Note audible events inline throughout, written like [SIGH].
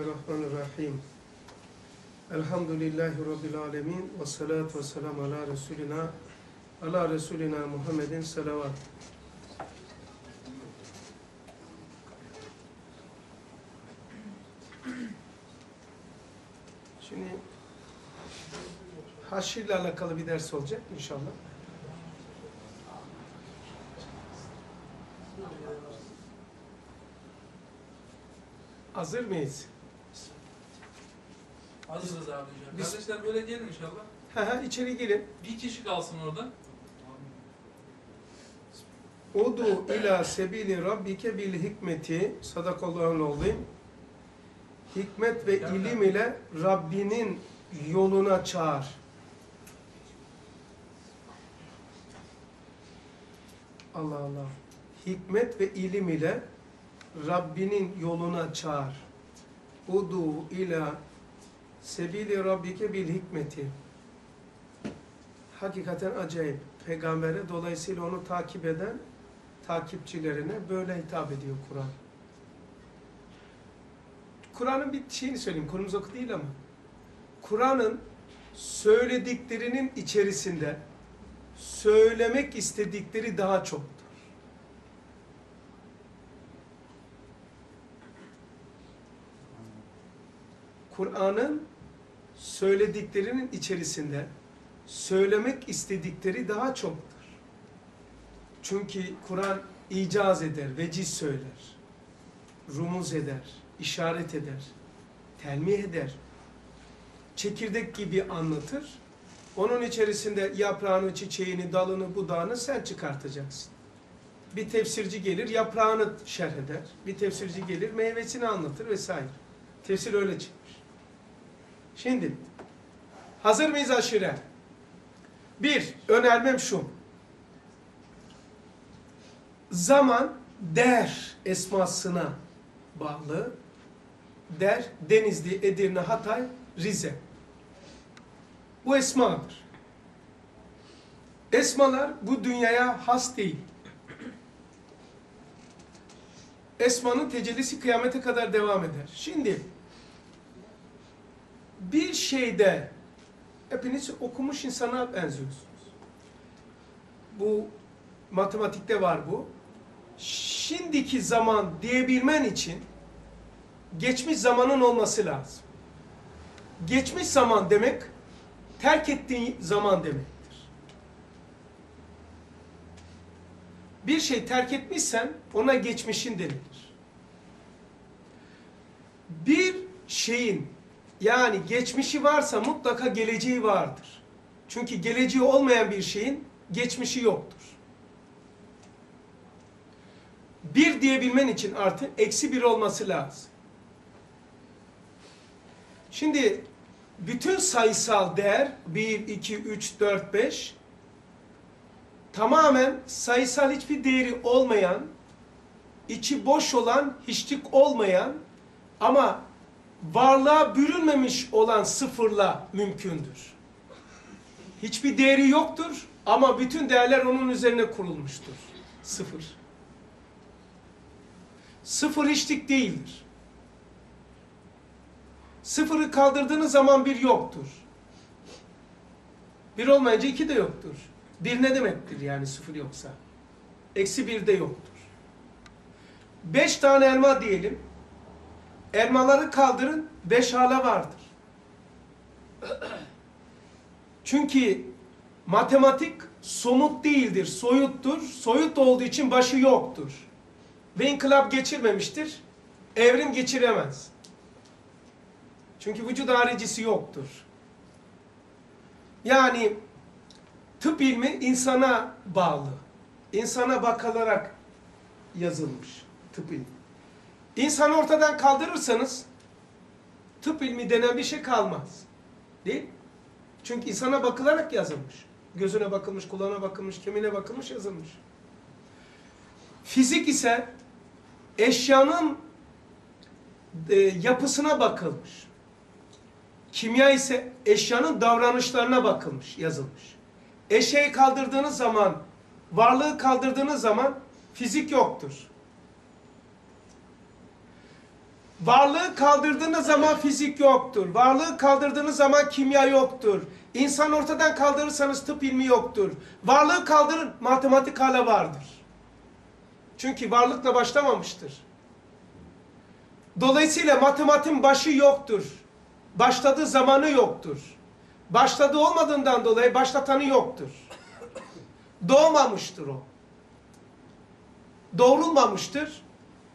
Bismillahirrahmanirrahim. Elhamdülillahi Rabbil alemin. Ve salatu ve selamu ala Resulina, ala Resulina Muhammedin salavat. Şimdi haşirle alakalı bir ders olacak inşallah. Hazır mıyız? Hazırız abi hocam. Biz- Kardeşler böyle gelin inşallah. Ha ha içeri gelin. Bir kişi kalsın orada. Udu ila sebili rabbike bil hikmeti sadakallahu azim. Hikmet ve ilim ile Rabbinin yoluna çağır. Allah Allah. Hikmet ve ilim ile Rabbinin yoluna çağır. Udu ila sebili rabbike bil hikmeti. Hakikaten acayip. Peygambere dolayısıyla onu takip eden takipçilerine böyle hitap ediyor Kur'an. Kur'an'ın bir şeyini söyleyeyim, konumuz oku değil ama. Kur'an'ın söylediklerinin içerisinde söylemek istedikleri daha çoktur. Kur'an'ın söylediklerinin içerisinde söylemek istedikleri daha çoktur. Çünkü Kur'an icaz eder, veciz söyler, rumuz eder, işaret eder, telmih eder, çekirdek gibi anlatır. Onun içerisinde yaprağını, çiçeğini, dalını, budağını sen çıkartacaksın. Bir tefsirci gelir yaprağını şerh eder, bir tefsirci gelir meyvesini anlatır vesaire. Tefsir öyle çıkmış. Şimdi, hazır mıyız aşire? Bir, önermem şu zaman der esmasına bağlı. Der, Denizli, Edirne, Hatay, Rize. Bu esmadır. Esmalar bu dünyaya has değil. Esmanın tecellisi kıyamete kadar devam eder. Şimdi bir şeyde hepiniz okumuş insana benziyorsunuz. Bu matematikte var bu şimdiki zaman diyebilmen için geçmiş zamanın olması lazım. Geçmiş zaman demek terk ettiğin zaman demektir. Bir şey terk etmişsen ona geçmişin denilir. Bir şeyin yani geçmişi varsa mutlaka geleceği vardır. Çünkü geleceği olmayan bir şeyin geçmişi yoktur. Bir diyebilmen için artı eksi bir olması lazım. Şimdi bütün sayısal değer 1, 2, 3, 4, 5 tamamen sayısal hiçbir değeri olmayan, içi boş olan, hiçlik olmayan ama varlığa bürünmemiş olan sıfırla mümkündür. Hiçbir değeri yoktur ama bütün değerler onun üzerine kurulmuştur. Sıfır. Sıfır hiçlik değildir. Sıfırı kaldırdığınız zaman bir yoktur. Bir olmayınca iki de yoktur. Bir ne demektir yani sıfır yoksa? Eksi bir de yoktur. Beş tane elma diyelim. Elmaları kaldırın, beş hala vardır. Çünkü matematik somut değildir, soyuttur. Soyut olduğu için başı yoktur ve inkılap geçirmemiştir, evrim geçiremez. Çünkü vücut haricisi yoktur. Yani tıp ilmi insana bağlı. İnsana bakılarak yazılmış tıp ilmi. İnsanı ortadan kaldırırsanız tıp ilmi denen bir şey kalmaz. Değil Çünkü insana bakılarak yazılmış. Gözüne bakılmış, kulağına bakılmış, kemiğine bakılmış, yazılmış. Fizik ise eşyanın e, yapısına bakılmış. Kimya ise eşyanın davranışlarına bakılmış, yazılmış. Eşeği kaldırdığınız zaman, varlığı kaldırdığınız zaman fizik yoktur. Varlığı kaldırdığınız zaman fizik yoktur. Varlığı kaldırdığınız zaman kimya yoktur. İnsan ortadan kaldırırsanız tıp ilmi yoktur. Varlığı kaldırın matematik hala vardır. Çünkü varlıkla başlamamıştır. Dolayısıyla matematiğin başı yoktur. Başladığı zamanı yoktur. Başladığı olmadığından dolayı başlatanı yoktur. Doğmamıştır o. Doğrulmamıştır.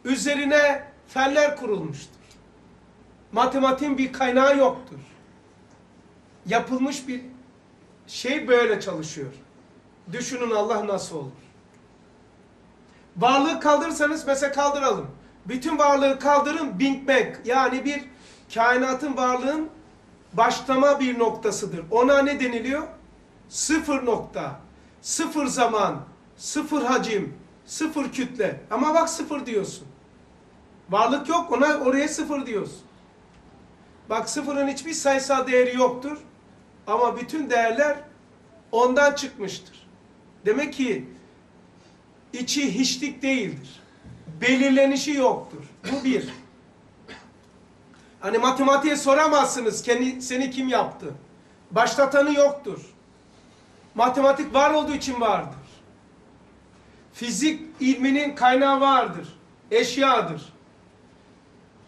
Üzerine fenler kurulmuştur. Matematiğin bir kaynağı yoktur. Yapılmış bir şey böyle çalışıyor. Düşünün Allah nasıl olur. Varlığı kaldırırsanız mesela kaldıralım. Bütün varlığı kaldırın Big Bang yani bir kainatın varlığın başlama bir noktasıdır. Ona ne deniliyor? Sıfır nokta, sıfır zaman, sıfır hacim, sıfır kütle. Ama bak sıfır diyorsun. Varlık yok ona oraya sıfır diyorsun. Bak sıfırın hiçbir sayısal değeri yoktur. Ama bütün değerler ondan çıkmıştır. Demek ki içi hiçlik değildir. Belirlenişi yoktur. Bu bir. Hani matematiğe soramazsınız kendi, seni kim yaptı. Başlatanı yoktur. Matematik var olduğu için vardır. Fizik ilminin kaynağı vardır. Eşyadır.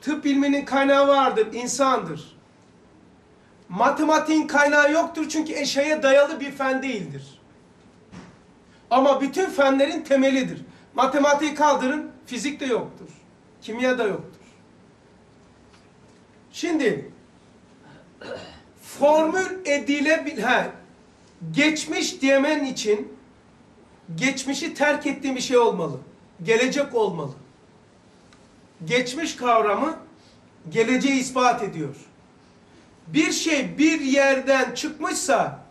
Tıp ilminin kaynağı vardır. insandır. Matematiğin kaynağı yoktur çünkü eşyaya dayalı bir fen değildir. Ama bütün fenlerin temelidir. Matematiği kaldırın, fizik de yoktur. Kimya da yoktur. Şimdi formül edilebilir, ha, geçmiş diyemen için geçmişi terk ettiğim bir şey olmalı. Gelecek olmalı. Geçmiş kavramı geleceği ispat ediyor. Bir şey bir yerden çıkmışsa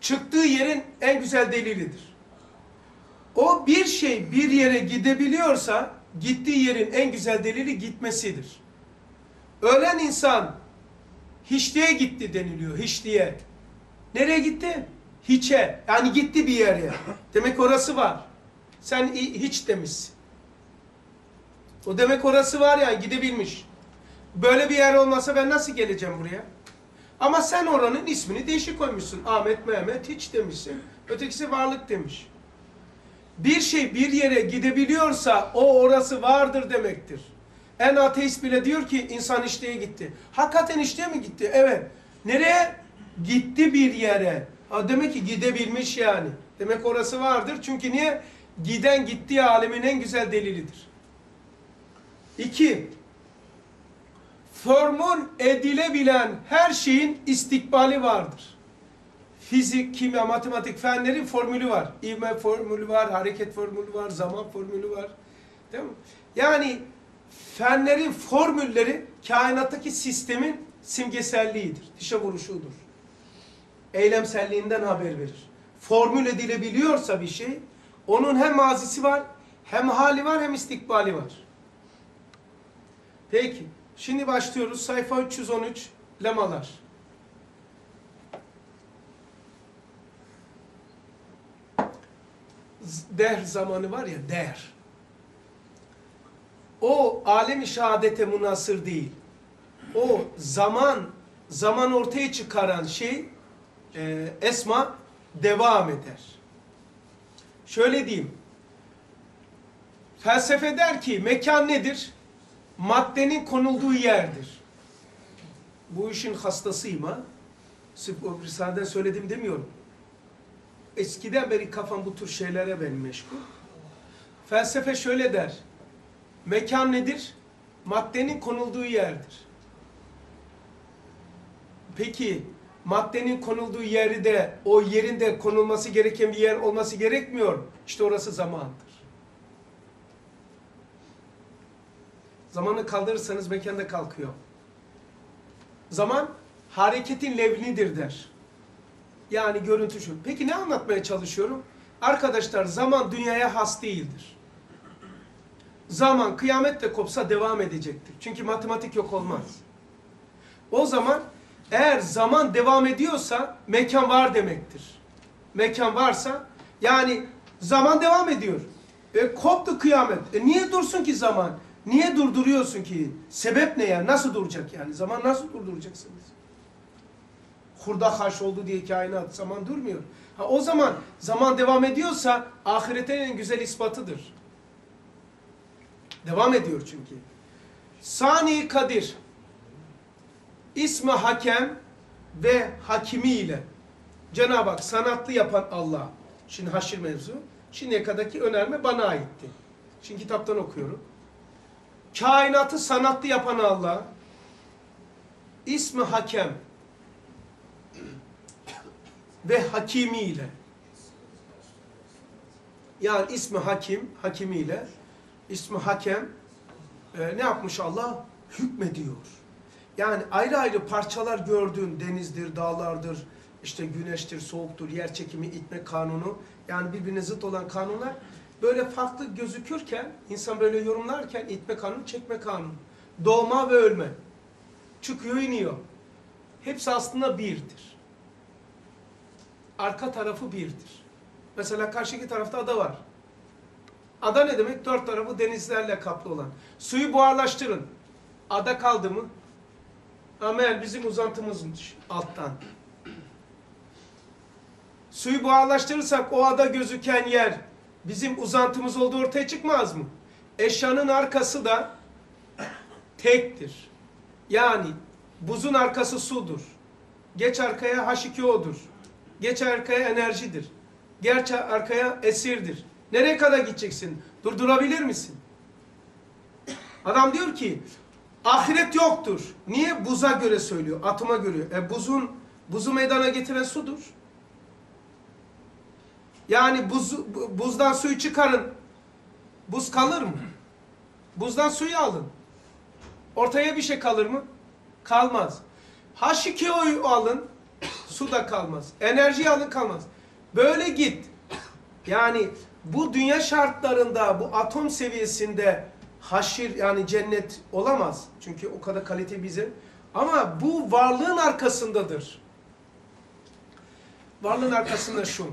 çıktığı yerin en güzel delilidir. O bir şey bir yere gidebiliyorsa gittiği yerin en güzel delili gitmesidir. Ölen insan hiçliğe gitti deniliyor. Hiçliğe. Nereye gitti? Hiçe. Yani gitti bir yere. Demek orası var. Sen hiç demişsin. O demek orası var ya gidebilmiş. Böyle bir yer olmasa ben nasıl geleceğim buraya? Ama sen oranın ismini değişik koymuşsun. Ahmet Mehmet hiç demişsin. Ötekisi varlık demiş. Bir şey bir yere gidebiliyorsa o orası vardır demektir. En ateist bile diyor ki insan işteye gitti. Hakikaten işteye mi gitti? Evet. Nereye? Gitti bir yere. Ha, demek ki gidebilmiş yani. Demek orası vardır. Çünkü niye? Giden gittiği alemin en güzel delilidir. İki, formül edilebilen her şeyin istikbali vardır. Fizik, kimya, matematik fenlerin formülü var. İvme formülü var, hareket formülü var, zaman formülü var. Değil mi? Yani fenlerin formülleri kainattaki sistemin simgeselliğidir, dışa vuruşudur. Eylemselliğinden haber verir. Formül edilebiliyorsa bir şey, onun hem mazisi var, hem hali var, hem istikbali var. Peki, şimdi başlıyoruz. Sayfa 313, lemalar. Der zamanı var ya, der. O alem-i şehadete münasır değil. O zaman, zaman ortaya çıkaran şey, e, esma devam eder. Şöyle diyeyim. Felsefe der ki mekan nedir? Maddenin konulduğu yerdir. Bu işin hastasıyım ha. Risale'den söyledim demiyorum. Eskiden beri kafam bu tür şeylere benim meşgul. Felsefe şöyle der. Mekan nedir? Maddenin konulduğu yerdir. Peki maddenin konulduğu yeri de o yerinde konulması gereken bir yer olması gerekmiyor. İşte orası zamandır. Zamanı kaldırırsanız mekanda kalkıyor. Zaman hareketin levnidir der. Yani görüntü şu. Peki ne anlatmaya çalışıyorum? Arkadaşlar zaman dünyaya has değildir. Zaman kıyamet de kopsa devam edecektir. Çünkü matematik yok olmaz. O zaman eğer zaman devam ediyorsa mekan var demektir. Mekan varsa yani zaman devam ediyor. E, koptu kıyamet. E, niye dursun ki zaman? Niye durduruyorsun ki? Sebep ne ya? Nasıl duracak yani? Zaman nasıl durduracaksınız? Hurda haş oldu diye kainat zaman durmuyor. Ha, o zaman zaman devam ediyorsa ahirete en güzel ispatıdır. Devam ediyor çünkü. Sani Kadir ismi hakem ve hakimi ile Cenab-ı Hak sanatlı yapan Allah. Şimdi haşir mevzu. Şimdiye kadarki önerme bana aitti. Şimdi kitaptan okuyorum. Kainatı sanatlı yapan Allah. ismi hakem ve hakimi ile. Yani ismi hakim, hakimiyle, ismi hakem e, ne yapmış Allah? Hükmediyor. Yani ayrı ayrı parçalar gördüğün denizdir, dağlardır, işte güneştir, soğuktur, yer çekimi, itme kanunu. Yani birbirine zıt olan kanunlar böyle farklı gözükürken, insan böyle yorumlarken itme kanunu, çekme kanunu. Doğma ve ölme. Çıkıyor, iniyor. Hepsi aslında birdir. Arka tarafı birdir. Mesela karşıki tarafta ada var. Ada ne demek? Dört tarafı denizlerle kaplı olan. Suyu buharlaştırın. Ada kaldı mı? Amel bizim uzantımızmış alttan. Suyu buharlaştırırsak o ada gözüken yer bizim uzantımız olduğu ortaya çıkmaz mı? Eşyanın arkası da tektir. Yani buzun arkası sudur. Geç arkaya H2O'dur. Geç arkaya enerjidir. Geç arkaya esirdir. Nereye kadar gideceksin? Durdurabilir misin? Adam diyor ki ahiret yoktur. Niye? Buza göre söylüyor. Atıma göre. E buzun buzu meydana getiren sudur. Yani buzu, bu- buzdan suyu çıkarın. Buz kalır mı? Buzdan suyu alın. Ortaya bir şey kalır mı? Kalmaz. H2O'yu alın. Su da kalmaz. Enerjiyi alın kalmaz. Böyle git. Yani bu dünya şartlarında bu atom seviyesinde haşir yani cennet olamaz. Çünkü o kadar kalite bize. Ama bu varlığın arkasındadır. Varlığın arkasında şu.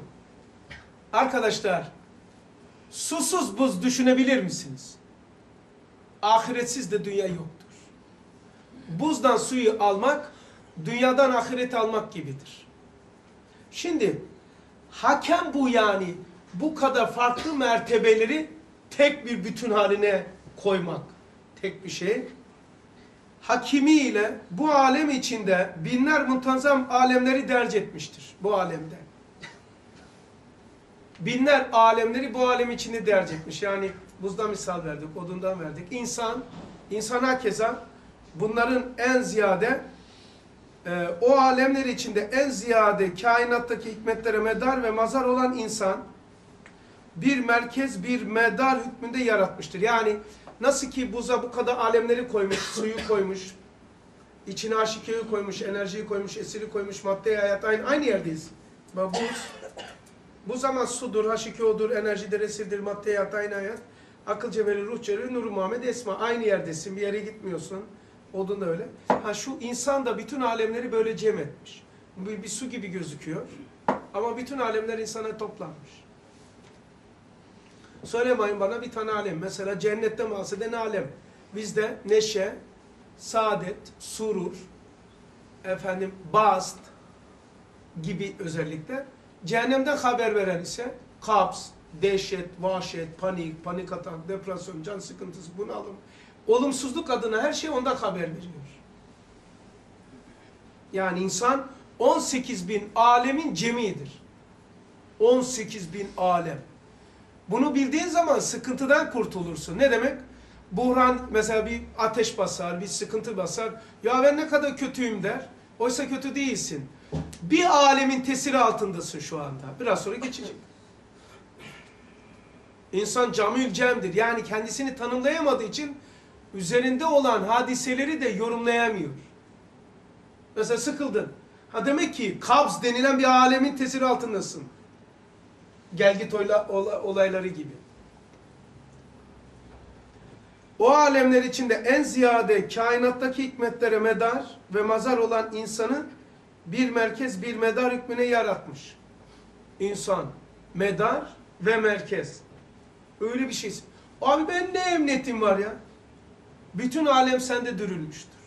Arkadaşlar susuz buz düşünebilir misiniz? Ahiretsiz de dünya yoktur. Buzdan suyu almak dünyadan ahireti almak gibidir. Şimdi hakem bu yani bu kadar farklı mertebeleri tek bir bütün haline koymak. Tek bir şey. Hakimi ile bu alem içinde binler muntazam alemleri derc etmiştir bu alemde. Binler alemleri bu alem içinde derc etmiş. Yani buzdan misal verdik, odundan verdik. İnsan, insana keza bunların en ziyade e, o alemler içinde en ziyade kainattaki hikmetlere medar ve mazar olan insan bir merkez, bir medar hükmünde yaratmıştır. Yani nasıl ki buza bu kadar alemleri koymuş, suyu koymuş, içine aşikeyi koymuş, enerjiyi koymuş, esiri koymuş, maddeye hayat aynı, aynı yerdeyiz. Buz, bu zaman sudur, H2O'dur, enerjidir, esirdir, maddeye hayat aynı hayat. Akıl cebeli, ruh cebeli, Nur Muhammed Esma. Aynı yerdesin, bir yere gitmiyorsun. Odun da öyle. Ha şu insan da bütün alemleri böyle cem etmiş. Bir, bir su gibi gözüküyor. Ama bütün alemler insana toplanmış. Söylemeyin bana bir tane alem. Mesela cennetten bahseden alem. Bizde neşe, saadet, surur, efendim bast gibi özellikle. Cehennemden haber veren ise kaps, dehşet, vahşet, panik, panik atak, depresyon, can sıkıntısı, bunalım. Olumsuzluk adına her şey ondan haber veriyor. Yani insan 18 bin alemin cemidir. 18 bin alem. Bunu bildiğin zaman sıkıntıdan kurtulursun. Ne demek? Buhran mesela bir ateş basar, bir sıkıntı basar. Ya ben ne kadar kötüyüm der. Oysa kötü değilsin. Bir alemin tesiri altındasın şu anda. Biraz sonra geçecek. İnsan camül cemdir. Yani kendisini tanımlayamadığı için üzerinde olan hadiseleri de yorumlayamıyor. Mesela sıkıldın. Ha demek ki kabz denilen bir alemin tesiri altındasın. Gelgit olayları gibi. O alemler içinde en ziyade kainattaki hikmetlere medar ve mazar olan insanı bir merkez bir medar hükmüne yaratmış. İnsan, medar ve merkez. Öyle bir şey. Abi ben ne emniyetim var ya? Bütün alem sende dürülmüştür.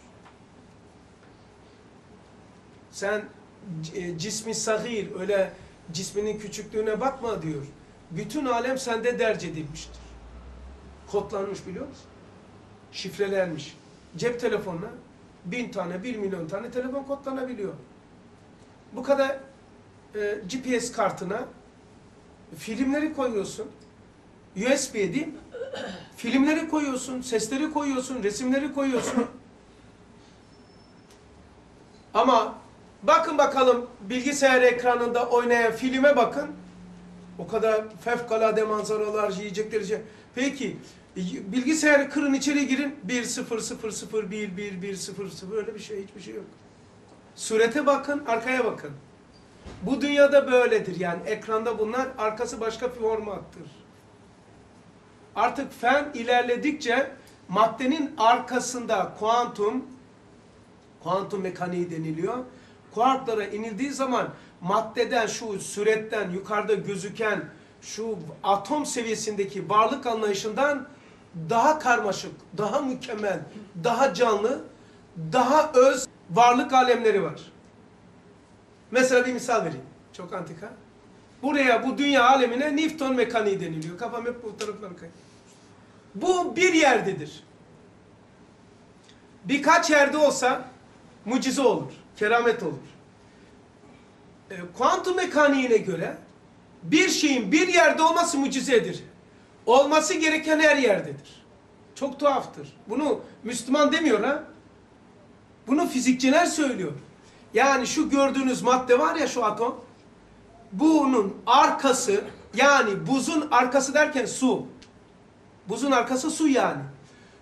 Sen e, cismi sahir, öyle cisminin küçüklüğüne bakma diyor. Bütün alem sende derc edilmiştir. Kodlanmış biliyor musun? Şifrelenmiş. Cep telefonuna bin tane, bir milyon tane telefon kodlanabiliyor. Bu kadar e, GPS kartına filmleri koyuyorsun. USB değil mi? Filmleri koyuyorsun, sesleri koyuyorsun, resimleri koyuyorsun. Ama bakın bakalım bilgisayar ekranında oynayan filme bakın. O kadar fevkalade manzaralar, yiyecekler. yiyecek- Peki bilgisayarı kırın içeri girin. 1 0 0 0 1 1 1 0 0 öyle bir şey hiçbir şey yok. Surete bakın, arkaya bakın. Bu dünyada böyledir yani ekranda bunlar arkası başka bir formattır. Artık fen ilerledikçe maddenin arkasında kuantum kuantum mekaniği deniliyor. Kuarklara inildiği zaman maddeden şu süretten yukarıda gözüken şu atom seviyesindeki varlık anlayışından daha karmaşık, daha mükemmel, daha canlı, daha öz varlık alemleri var. Mesela bir misal vereyim. Çok antika. Buraya, bu dünya alemine Newton mekaniği deniliyor. Kafam hep bu taraflara kayıyor. Bu bir yerdedir. Birkaç yerde olsa mucize olur, keramet olur. E, kuantum mekaniğine göre bir şeyin bir yerde olması mucizedir. Olması gereken her yerdedir. Çok tuhaftır. Bunu Müslüman demiyor ha. Bunu fizikçiler söylüyor. Yani şu gördüğünüz madde var ya şu atom. Bunun arkası yani buzun arkası derken su. Buzun arkası su yani.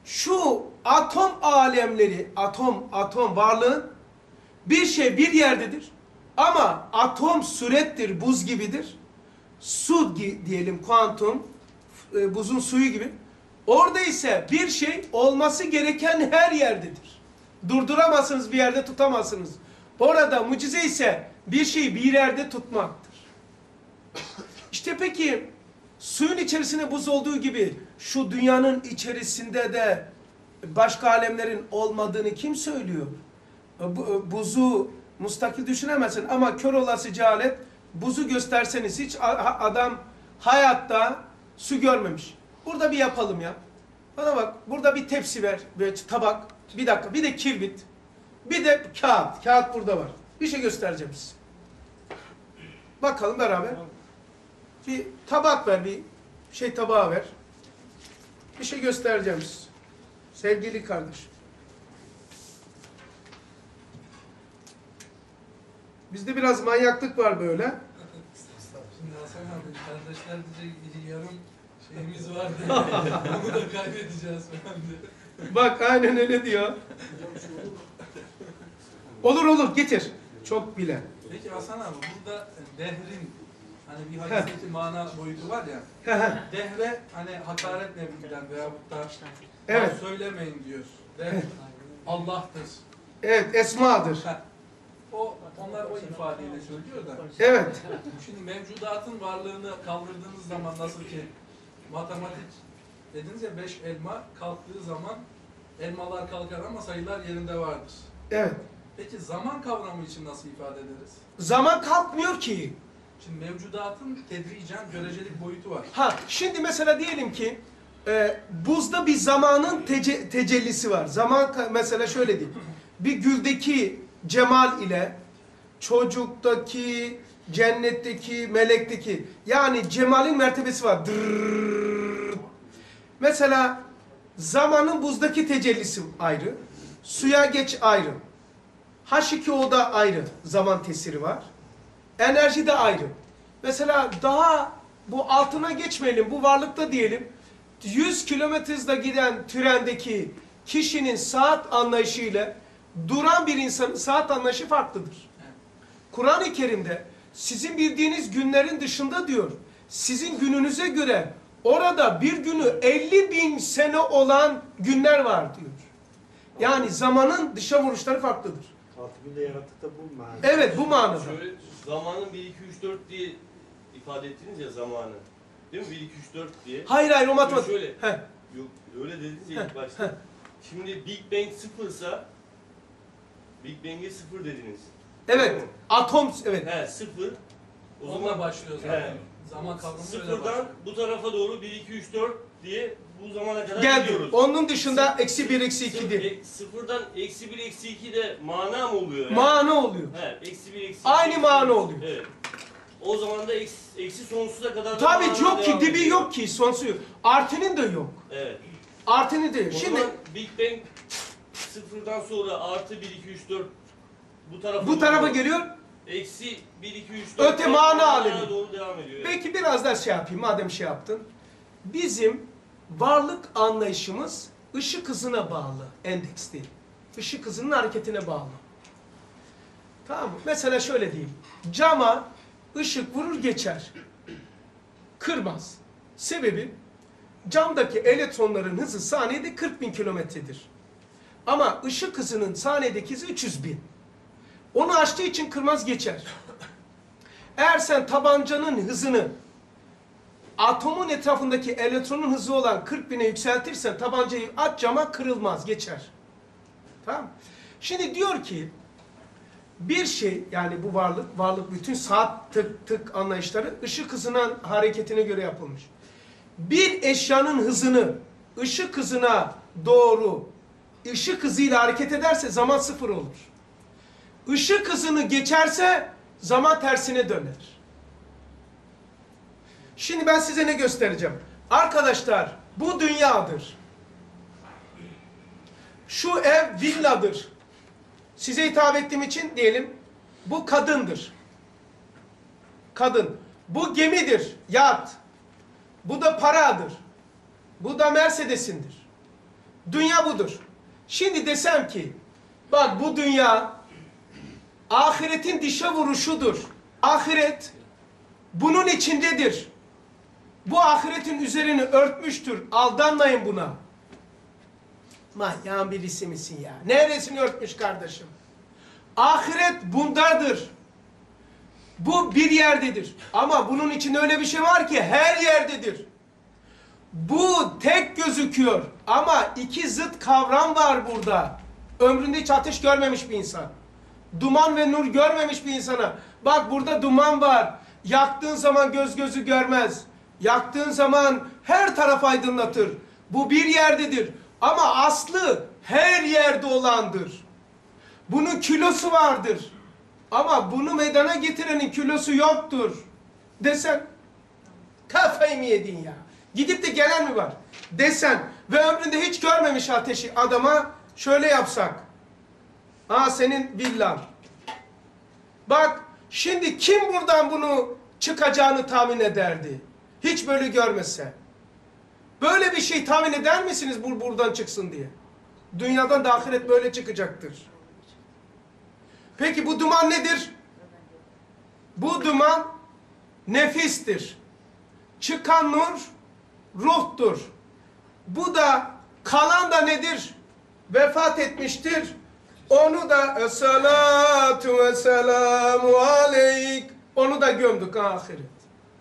Şu atom alemleri, atom atom varlığın bir şey bir yerdedir. Ama atom sürettir, buz gibidir. Su diyelim kuantum, e, buzun suyu gibi. Orada ise bir şey olması gereken her yerdedir. Durduramazsınız bir yerde tutamazsınız. Orada mucize ise bir şeyi bir yerde tutmaktır. İşte peki suyun içerisinde buz olduğu gibi şu dünyanın içerisinde de başka alemlerin olmadığını kim söylüyor? Bu- Buzu mustakil düşünemezsin ama kör olası cehalet buzu gösterseniz hiç adam hayatta su görmemiş. Burada bir yapalım ya. Bana bak burada bir tepsi ver, böyle tabak, bir dakika bir de kirbit, bir de kağıt. Kağıt burada var. Bir şey göstereceğim size. Bakalım beraber. Bir tabak ver, bir şey tabağı ver. Bir şey göstereceğim size. Sevgili kardeş. Bizde biraz manyaklık var böyle. Şimdi Hasan abi kardeşler diyecek yarım şeyimiz var diye. [LAUGHS] Onu da kaybedeceğiz falan diye. Bak aynen öyle diyor. Olur olur getir. Çok bile. Peki Hasan abi burada dehrin hani bir hadisteki mana boyutu var ya. Dehre hani hakaret nevinden veyahut da Evet. "Aa, söylemeyin diyor. Dehr Allah'tır. Evet esmadır. Ha, O onlar o ifadeyle söylüyor da. Evet. Şimdi mevcudatın varlığını kaldırdığınız zaman nasıl ki matematik dediniz ya beş elma kalktığı zaman elmalar kalkar ama sayılar yerinde vardır. Evet. Peki zaman kavramı için nasıl ifade ederiz? Zaman kalkmıyor ki. Şimdi mevcudatın tedricen görecelik boyutu var. Ha şimdi mesela diyelim ki e, buzda bir zamanın tece- tecellisi var. Zaman mesela şöyle diyeyim. Bir güldeki cemal ile çocuktaki, cennetteki, melekteki yani cemalin mertebesi var. Dırrrr. Mesela zamanın buzdaki tecellisi ayrı. Suya geç ayrı. H2O'da ayrı zaman tesiri var. Enerji de ayrı. Mesela daha bu altına geçmeyelim, bu varlıkta diyelim. 100 kilometre hızla giden trendeki kişinin saat anlayışıyla duran bir insanın saat anlayışı farklıdır. Kur'an-ı Kerim'de sizin bildiğiniz günlerin dışında diyor, sizin gününüze göre orada bir günü 50 bin sene olan günler var diyor. Yani zamanın dışa vuruşları farklıdır. Altı günde yarattık da bu manada. Evet bu manada. Şöyle zamanın 1 2 3 4 diye ifade ettiniz ya zamanı. Değil mi? 1 2 3 4 diye. Hayır hayır o matematik. Şöyle. Heh. Yok öyle dediniz ya ilk başta. Şimdi Big Bang sıfırsa Big Bang'e sıfır dediniz. Evet. Atom evet. He sıfır. O Onunla zaman başlıyor zaten. He. Zaman kavramı öyle sıfırdan bu tarafa doğru 1, 2, 3, 4 diye bu zamana kadar Geldi. gidiyoruz. Onun dışında eksi 1 eksi 2 Sıfır- değil. e, Sıfırdan eksi 1, eksi 2 de mana mı oluyor? yani? Mana oluyor. He, eksi 1, eksi 2. Aynı mana oluyor. Evet. O zaman da eksi, eksi sonsuza kadar da Tabii mana yok ki devam dibi ediyor. yok ki sonsuz yok. Artının da yok. Evet. Artını da yok. O Şimdi zaman Big Bang sıfırdan sonra artı 1, 2, 3, 4 bu tarafa bu doğru- tarafa geliyor. Eksi 1, 2, 3, 4 Öte mana alemi. doğru devam ediyor. Belki biraz daha şey yapayım madem şey yaptın. Bizim varlık anlayışımız ışık hızına bağlı. Endeks değil. Işık hızının hareketine bağlı. Tamam mı? Mesela şöyle diyeyim. Cama ışık vurur geçer. Kırmaz. Sebebi camdaki elektronların hızı saniyede 40 bin kilometredir. Ama ışık hızının saniyedeki hızı 300 bin. Onu aştığı için kırmaz geçer. Eğer sen tabancanın hızını atomun etrafındaki elektronun hızı olan 40 bine yükseltirsen tabancayı at cama kırılmaz, geçer. Tamam? Şimdi diyor ki bir şey yani bu varlık, varlık bütün saat tık tık anlayışları ışık hızının hareketine göre yapılmış. Bir eşyanın hızını ışık hızına doğru ışık hızıyla hareket ederse zaman sıfır olur. Işık hızını geçerse zaman tersine döner. Şimdi ben size ne göstereceğim? Arkadaşlar bu dünyadır. Şu ev villadır. Size hitap ettiğim için diyelim bu kadındır. Kadın. Bu gemidir. Yat. Bu da paradır. Bu da Mercedes'indir. Dünya budur. Şimdi desem ki bak bu dünya ahiretin dişe vuruşudur. Ahiret bunun içindedir. Bu ahiretin üzerini örtmüştür. Aldanmayın buna. Manyağın birisi misin ya? Neresini örtmüş kardeşim? Ahiret bundadır. Bu bir yerdedir. Ama bunun içinde öyle bir şey var ki her yerdedir. Bu tek gözüküyor ama iki zıt kavram var burada. Ömründe hiç ateş görmemiş bir insan. Duman ve nur görmemiş bir insana. Bak burada duman var. Yaktığın zaman göz gözü görmez. Yaktığın zaman her taraf aydınlatır. Bu bir yerdedir. Ama aslı her yerde olandır. Bunun kilosu vardır. Ama bunu meydana getirenin kilosu yoktur. Desen kafayı mı yedin ya? Gidip de gelen mi var? Desen ve ömründe hiç görmemiş ateşi adama şöyle yapsak. Ha senin villan. Bak şimdi kim buradan bunu çıkacağını tahmin ederdi? Hiç böyle görmese. Böyle bir şey tahmin eder misiniz bu buradan çıksın diye? Dünyadan da ahiret böyle çıkacaktır. Peki bu duman nedir? Bu duman nefistir. Çıkan nur ruhtur. Bu da kalan da nedir? Vefat etmiştir. Onu da esselatu ve selamu aleyk. Onu da gömdük ahiret.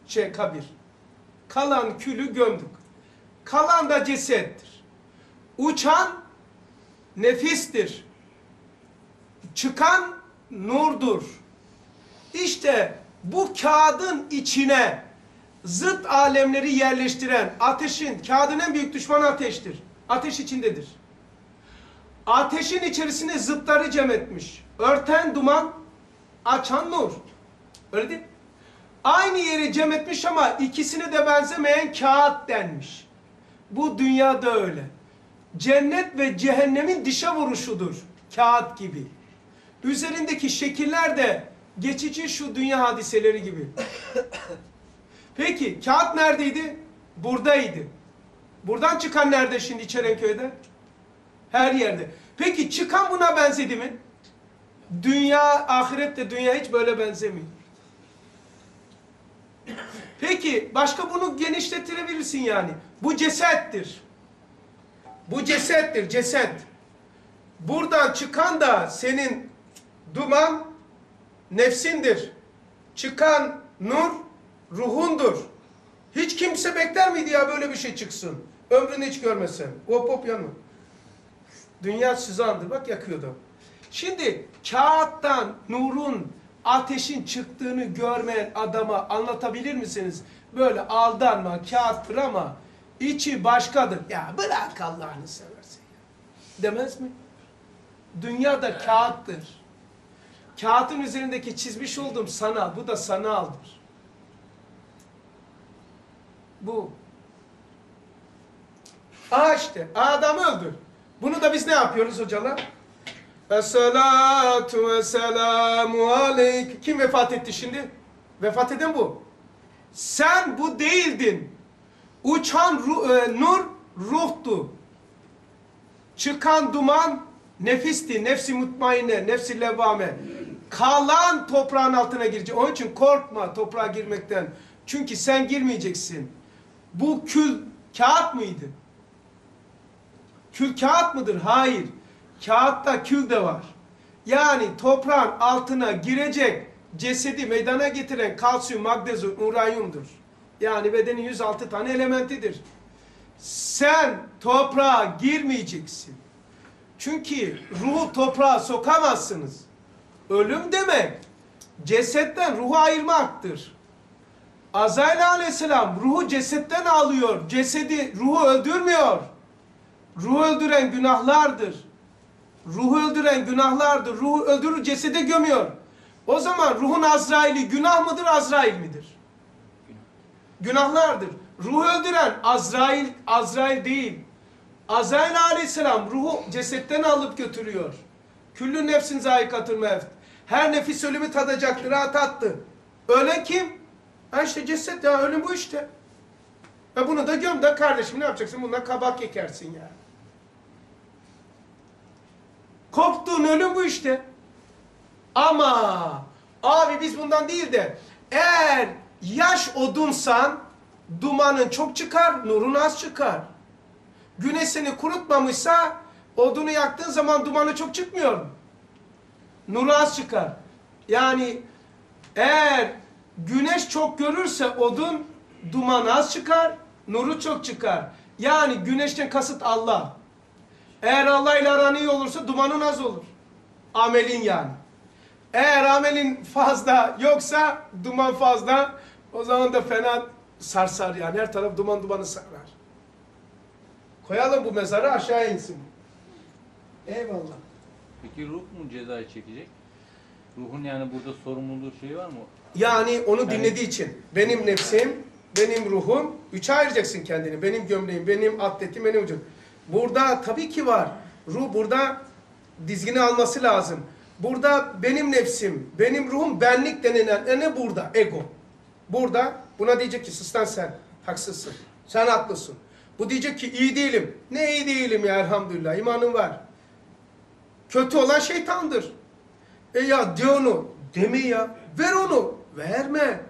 Şey kabir. Kalan külü gömdük. Kalan da cesettir. Uçan nefistir. Çıkan nurdur. İşte bu kağıdın içine zıt alemleri yerleştiren ateşin, kağıdın en büyük düşmanı ateştir. Ateş içindedir. Ateşin içerisine zıtları cem etmiş. Örten duman, açan nur. Öyle değil? Aynı yeri cem etmiş ama ikisine de benzemeyen kağıt denmiş. Bu dünyada öyle. Cennet ve cehennemin dişe vuruşudur. Kağıt gibi. Üzerindeki şekiller de geçici şu dünya hadiseleri gibi. Peki kağıt neredeydi? Buradaydı. Buradan çıkan nerede şimdi İçerenköy'de? Her yerde. Peki çıkan buna benzedi mi? Dünya, ahirette dünya hiç böyle benzemiyor. Peki başka bunu genişletirebilirsin yani. Bu cesettir. Bu cesettir, ceset. Buradan çıkan da senin duman nefsindir. Çıkan nur ruhundur. Hiç kimse bekler miydi ya böyle bir şey çıksın? Ömrünü hiç görmesen. Hop hop yanma. Dünya Süzan'dır. Bak yakıyordu. Şimdi kağıttan nurun, ateşin çıktığını görmeyen adama anlatabilir misiniz? Böyle aldanma, kağıttır ama içi başkadır. Ya bırak Allah'ını seversen. Demez mi? Dünya da kağıttır. Kağıtın üzerindeki çizmiş olduğum sanal, bu da sanaldır. Bu. Aa işte, adam öldür. Bunu da biz ne yapıyoruz hocalar? Esselatu vesselamu aleyk. Kim vefat etti şimdi? Vefat eden bu. Sen bu değildin. Uçan ru- e, nur ruhtu. Çıkan duman nefisti, nefsi mutmainne, nefsi levvame. Kalan toprağın altına girecek. Onun için korkma toprağa girmekten. Çünkü sen girmeyeceksin. Bu kül kağıt mıydı? Kül kağıt mıdır? Hayır. Kağıtta kül de var. Yani toprağın altına girecek cesedi meydana getiren kalsiyum, magnezyum, uranyumdur. Yani bedenin 106 tane elementidir. Sen toprağa girmeyeceksin. Çünkü ruhu toprağa sokamazsınız. Ölüm demek cesetten ruhu ayırmaktır. Azrail aleyhisselam ruhu cesetten alıyor. Cesedi ruhu öldürmüyor. Ruhu öldüren günahlardır. Ruhu öldüren günahlardır. Ruhu öldürür cesede gömüyor. O zaman ruhun Azrail'i günah mıdır, Azrail midir? Günahlardır. Ruhu öldüren Azrail, Azrail değil. Azrail aleyhisselam ruhu cesetten alıp götürüyor. Küllü nefsin zayikatül mevt. Her nefis ölümü tadacaktır, ha tattı. Ölen kim? Ha işte ceset ya, ölüm bu işte. Ve bunu da göm de kardeşim ne yapacaksın? Bundan kabak ekersin ya. Korktuğun ölüm bu işte. Ama abi biz bundan değil de eğer yaş odunsan dumanın çok çıkar, nurun az çıkar. Güneş seni kurutmamışsa odunu yaktığın zaman dumanı çok çıkmıyor. Nuru az çıkar. Yani eğer güneş çok görürse odun duman az çıkar, nuru çok çıkar. Yani güneşten kasıt Allah. Eğer Allah ile aran iyi olursa dumanın az olur. Amelin yani. Eğer amelin fazla yoksa duman fazla o zaman da fena sarsar yani her taraf duman dumanı sarar. Koyalım bu mezarı aşağı insin. Eyvallah. Peki ruh mu cezayı çekecek? Ruhun yani burada sorumluluğu şey var mı? Yani onu Yani- dinlediği için benim nefsim, benim ruhum, üçe ayıracaksın kendini. Benim gömleğim, benim atletim, benim vücudum. Burada tabii ki var. Ruh burada dizgini alması lazım. Burada benim nefsim, benim ruhum benlik denilen e ne burada? Ego. Burada buna diyecek ki sustan sen, haksızsın. Sen haklısın. Bu diyecek ki iyi değilim. Ne iyi değilim ya elhamdülillah imanım var. Kötü olan şeytandır. E ya de onu. Deme ya. Ver onu. Verme.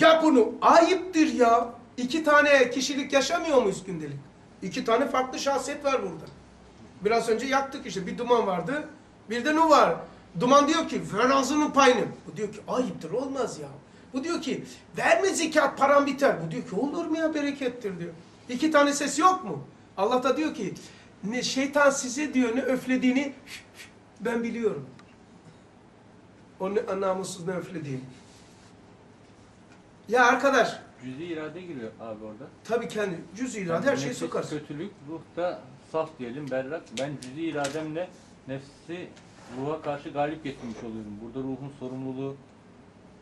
Yap bunu. Ayıptır ya. İki tane kişilik yaşamıyor muyuz gündelik? İki tane farklı şahsiyet var burada. Biraz önce yaktık işte. Bir duman vardı. Bir de ne var? Duman diyor ki ver ağzının payını. Bu diyor ki ayıptır olmaz ya. Bu diyor ki verme zekat param biter. Bu diyor ki olur mu ya berekettir diyor. İki tane ses yok mu? Allah da diyor ki ne şeytan size diyor ne öflediğini [LAUGHS] ben biliyorum. O ne namussuz ne öflediğini. Ya arkadaş Cüzi irade giriyor abi orada. tabii kendi cüz irade her şeyi Nefis sokarsın. kötülük, ruh da saf diyelim, berrak. Ben cüzi irademle nefsi ruha karşı galip getirmiş oluyorum. Burada ruhun sorumluluğu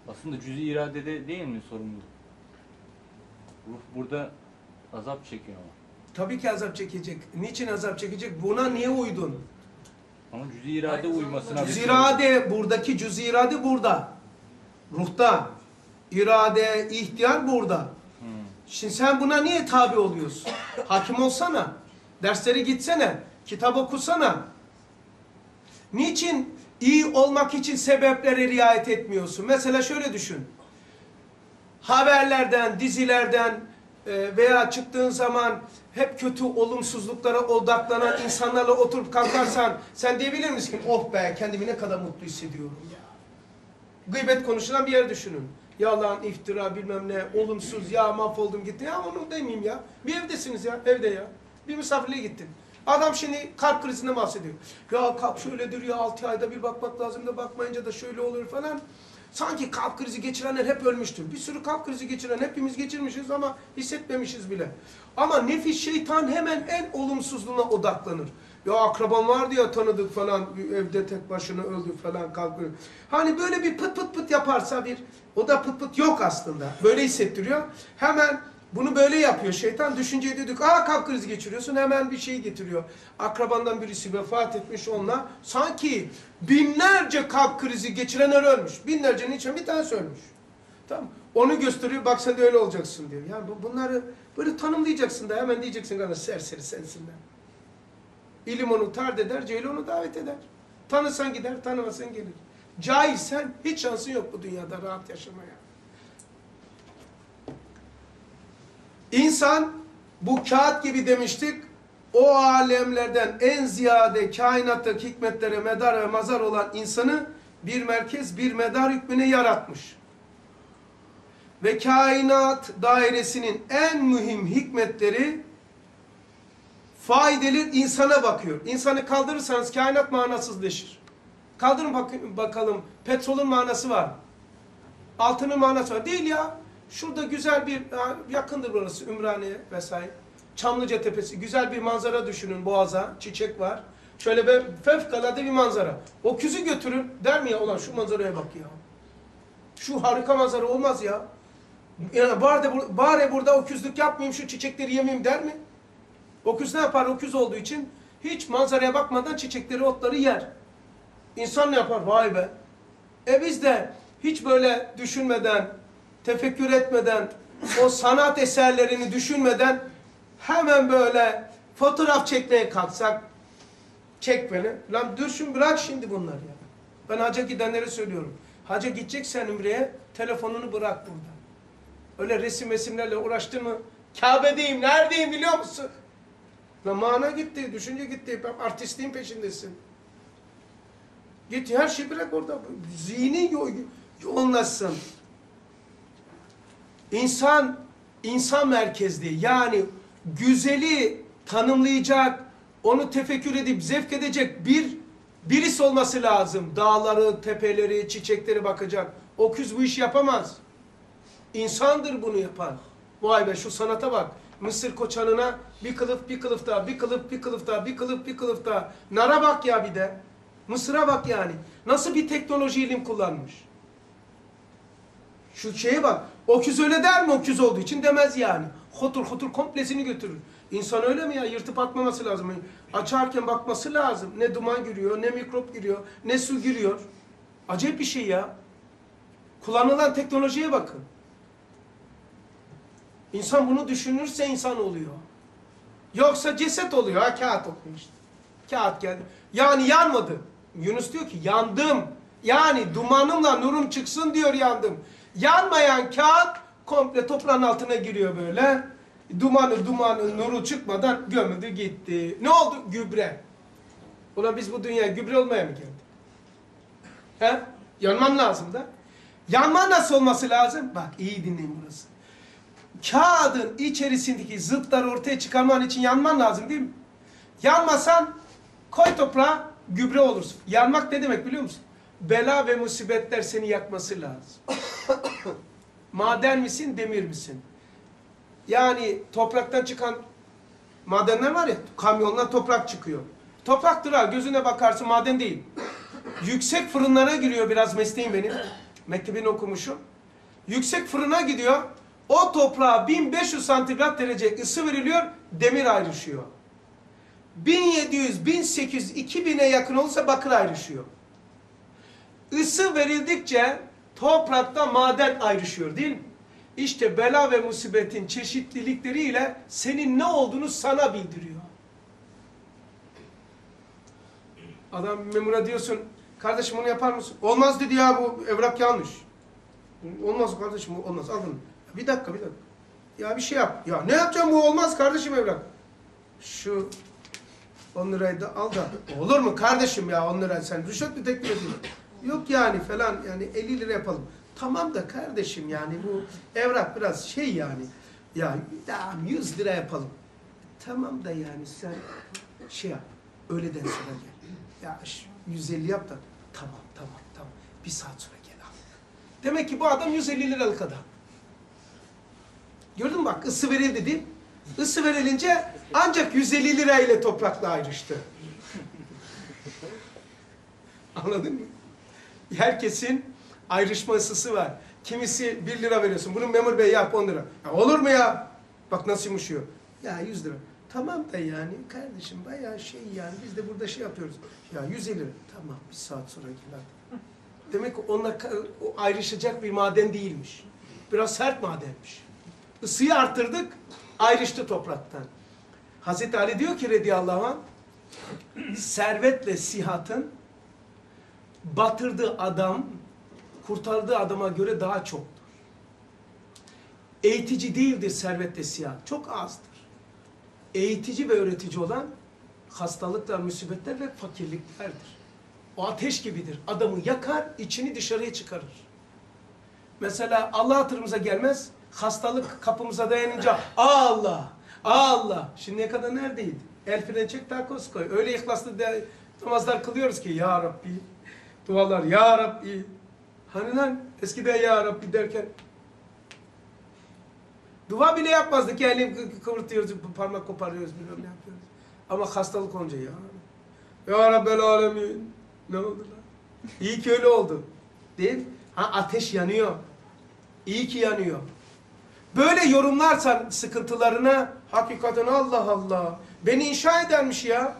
aslında cüzi iradede değil mi sorumluluk? Ruh burada azap çekiyor ama. Tabii ki azap çekecek. Niçin azap çekecek? Buna niye uydun? Ama cüzi irade uymasına Cüz bir- irade buradaki cüz irade burada. Ruhta. İrade, ihtiyar burada. Şimdi sen buna niye tabi oluyorsun? Hakim olsana. Derslere gitsene. Kitap okusana. Niçin iyi olmak için sebeplere riayet etmiyorsun? Mesela şöyle düşün. Haberlerden, dizilerden e, veya çıktığın zaman hep kötü olumsuzluklara odaklanan insanlarla oturup kalkarsan sen diyebilir misin oh be kendimi ne kadar mutlu hissediyorum. Gıybet konuşulan bir yer düşünün. Yalan, iftira bilmem ne, olumsuz ya mahvoldum gitti. Ya onu demeyeyim ya. Bir evdesiniz ya, evde ya. Bir misafirliğe gittin. Adam şimdi kalp krizinden bahsediyor. Ya kalp şöyledir ya 6 ayda bir bakmak lazım da bakmayınca da şöyle olur falan. Sanki kalp krizi geçirenler hep ölmüştür. Bir sürü kalp krizi geçiren hepimiz geçirmişiz ama hissetmemişiz bile. Ama nefis şeytan hemen en olumsuzluğuna odaklanır. Ya akraban vardı ya tanıdık falan evde tek başına öldü falan krizi. Hani böyle bir pıt pıt pıt yaparsa bir o da pıt pıt yok aslında. Böyle hissettiriyor. Hemen bunu böyle yapıyor. Şeytan düşünceyi dedik. Aa kalp krizi geçiriyorsun. Hemen bir şey getiriyor. Akrabandan birisi vefat etmiş onunla. Sanki binlerce kalp krizi geçirenler ölmüş. Binlercenin içinde bir tanesi ölmüş. Tamam. Onu gösteriyor. Bak sen de öyle olacaksın diyor. Yani bu- bunları böyle tanımlayacaksın da hemen diyeceksin kana serseri sensin de. İlim onu tard eder, cehil onu davet eder. Tanısan gider, tanımasan gelir. Cahilsen hiç şansın yok bu dünyada rahat yaşamaya. İnsan bu kağıt gibi demiştik. O alemlerden en ziyade kainattaki hikmetlere medar ve mazar olan insanı bir merkez, bir medar hükmüne yaratmış. Ve kainat dairesinin en mühim hikmetleri faydalı insana bakıyor. İnsanı kaldırırsanız kainat manasızleşir. Kaldırın bakın, bakalım petrolün manası var. Altının manası var. Değil ya. Şurada güzel bir, yakındır burası Ümraniye vesaire. Çamlıca Tepesi. Güzel bir manzara düşünün boğaza. Çiçek var. Şöyle bir fevkalade bir manzara. O küzü götürün. Der mi ya ulan şu manzaraya bak ya. Şu harika manzara olmaz ya. Yani bari, bari burada öküzlük yapmayayım şu çiçekleri yemeyeyim der mi? Öküz ne yapar? Öküz olduğu için hiç manzaraya bakmadan çiçekleri, otları yer. İnsan ne yapar? Vay be. E biz de hiç böyle düşünmeden, tefekkür etmeden, o sanat eserlerini düşünmeden hemen böyle fotoğraf çekmeye kalksak, çek beni. Lan dur şimdi bırak şimdi bunları ya. Ben hacca gidenlere söylüyorum. Hacca gideceksen Ümre'ye telefonunu bırak burada. Öyle resim resimlerle uğraştın mı? Kabe'deyim, neredeyim biliyor musun? Lan mana gitti, düşünce gitti. Artistliğin peşindesin. Git her şeyi bırak orada. Zihni yo yoğunlaşsın. İnsan, insan merkezli. Yani güzeli tanımlayacak, onu tefekkür edip zevk edecek bir birisi olması lazım. Dağları, tepeleri, çiçekleri bakacak. Öküz bu işi yapamaz. İnsandır bunu yapan. Vay be şu sanata bak. Mısır koçanına bir kılıf bir kılıf daha, bir kılıf bir kılıf daha, bir kılıf bir kılıf daha. Nara bak ya bir de. Mısır'a bak yani. Nasıl bir teknoloji ilim kullanmış. Şu şeye bak. Öküz öyle der mi öküz olduğu için demez yani. Hotur hotur komplesini götürür. İnsan öyle mi ya? Yırtıp atmaması lazım. Açarken bakması lazım. Ne duman giriyor, ne mikrop giriyor, ne su giriyor. Acayip bir şey ya. Kullanılan teknolojiye bakın. İnsan bunu düşünürse insan oluyor. Yoksa ceset oluyor. Ha kağıt okuyor. Kağıt geldi. Yani yanmadı. Yunus diyor ki yandım. Yani dumanımla nurum çıksın diyor yandım. Yanmayan kağıt komple toprağın altına giriyor böyle. Dumanı dumanı nuru çıkmadan gömüldü gitti. Ne oldu? Gübre. Ulan biz bu dünyaya gübre olmaya mı geldik? He? Yanman lazım da. Yanma nasıl olması lazım? Bak iyi dinleyin burası. Kağıdın içerisindeki zıtları ortaya çıkarman için yanman lazım değil mi? Yanmasan koy toprağa gübre olursun. Yanmak ne demek biliyor musun? Bela ve musibetler seni yakması lazım. [COUGHS] Maden misin, demir misin? Yani topraktan çıkan madenler var ya, kamyonla toprak çıkıyor. Topraktır ha, gözüne bakarsın maden değil. Yüksek fırınlara giriyor biraz mesleğim benim. [COUGHS] Mektebini okumuşum. Yüksek fırına gidiyor. O toprağa 1500 santigrat derece ısı veriliyor, demir ayrışıyor. 1700, 1800, 2000'e yakın olsa bakır ayrışıyor. Isı verildikçe toprakta maden ayrışıyor değil mi? İşte bela ve musibetin çeşitlilikleriyle senin ne olduğunu sana bildiriyor. Adam memura diyorsun, kardeşim onu yapar mısın? Olmaz dedi ya bu evrak yanlış. Olmaz kardeşim olmaz al bunu. Bir dakika bir dakika. Ya bir şey yap. Ya ne yapacağım bu olmaz kardeşim evrak. Şu 10 lirayı da al da. Olur mu kardeşim ya 10 lira sen rüşvet mi teklif ediyorsun? Yok yani falan yani 50 lira yapalım. Tamam da kardeşim yani bu evrak biraz şey yani. Ya tamam 100 lira yapalım. Tamam da yani sen Şey yap. Öğleden sonra gel. Ya şu 150 yap da. Tamam tamam tamam. Bir saat sonra gel abi. Demek ki bu adam 150 liralık adam. Gördün mü bak ısı verildi değil mi? Isı verilince ancak 150 lira ile toprakla ayrıştı. [LAUGHS] Anladın mı? Herkesin ayrışma ısısı var. Kimisi 1 lira veriyorsun. Bunu memur bey yap 10 lira. Ya olur mu ya? Bak nasıl yumuşuyor. Ya 100 lira. Tamam da yani kardeşim bayağı şey yani biz de burada şey yapıyoruz. Ya 150 lira. Tamam bir saat sonra gel hadi. Demek ki onunla ka- o ayrışacak bir maden değilmiş. Biraz sert madenmiş. Isıyı arttırdık, ayrıştı topraktan. Hazreti Ali diyor ki radıyallahu anh, servetle sihatın batırdığı adam, kurtardığı adama göre daha çoktur. Eğitici değildir servetle sihat, çok azdır. Eğitici ve öğretici olan hastalıklar, musibetler ve fakirliklerdir. O ateş gibidir. Adamı yakar, içini dışarıya çıkarır. Mesela Allah hatırımıza gelmez, hastalık kapımıza dayanınca Allah, Allah. Şimdiye kadar neredeydi? El freni çek takoz koy. Öyle ihlaslı de, namazlar kılıyoruz ki Ya Rabbi. Dualar Ya Rabbi. Hani lan eskiden Ya Rabbi derken dua bile yapmazdık. Yani kı- kıvırtıyoruz, parmak koparıyoruz, bilmem ne yapıyoruz. Ama hastalık olunca Ya Rabbi. Ya Rabbel Alemin. Ne oldu lan? İyi ki öyle oldu. Değil? Ha ateş yanıyor. İyi ki yanıyor. Böyle yorumlarsan sıkıntılarına hakikaten Allah Allah beni inşa edermiş ya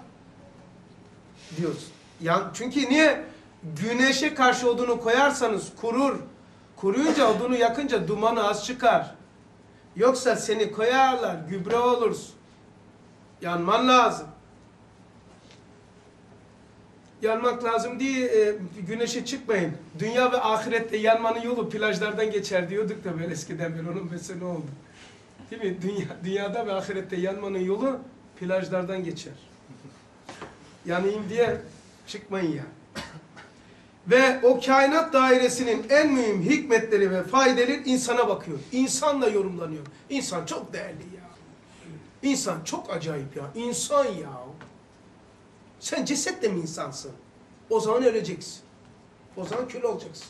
diyoruz. Ya çünkü niye? Güneşe karşı odunu koyarsanız kurur. Kuruyunca odunu yakınca dumanı az çıkar. Yoksa seni koyarlar gübre olursun. Yanman lazım. Yanmak lazım diye e, güneşe çıkmayın. Dünya ve ahirette yanmanın yolu plajlardan geçer diyorduk da böyle eskiden beri onun mesele oldu. Değil mi? Dünya, dünyada ve ahirette yanmanın yolu plajlardan geçer. Yanayım diye çıkmayın ya. Ve o kainat dairesinin en mühim hikmetleri ve faydeleri insana bakıyor. İnsanla yorumlanıyor. İnsan çok değerli ya. İnsan çok acayip ya. İnsan ya. Sen cesetle mi insansın? O zaman öleceksin. O zaman kül olacaksın.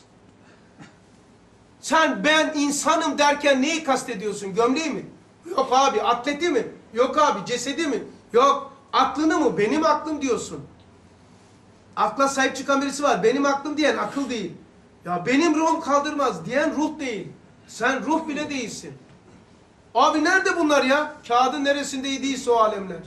Sen ben insanım derken neyi kastediyorsun? Gömleği mi? Yok abi atleti mi? Yok abi cesedi mi? Yok aklını mı? Benim aklım diyorsun. Akla sahip çıkan birisi var. Benim aklım diyen akıl değil. Ya benim ruhum kaldırmaz diyen ruh değil. Sen ruh bile değilsin. Abi nerede bunlar ya? Kağıdın neresindeydiyse o alemler.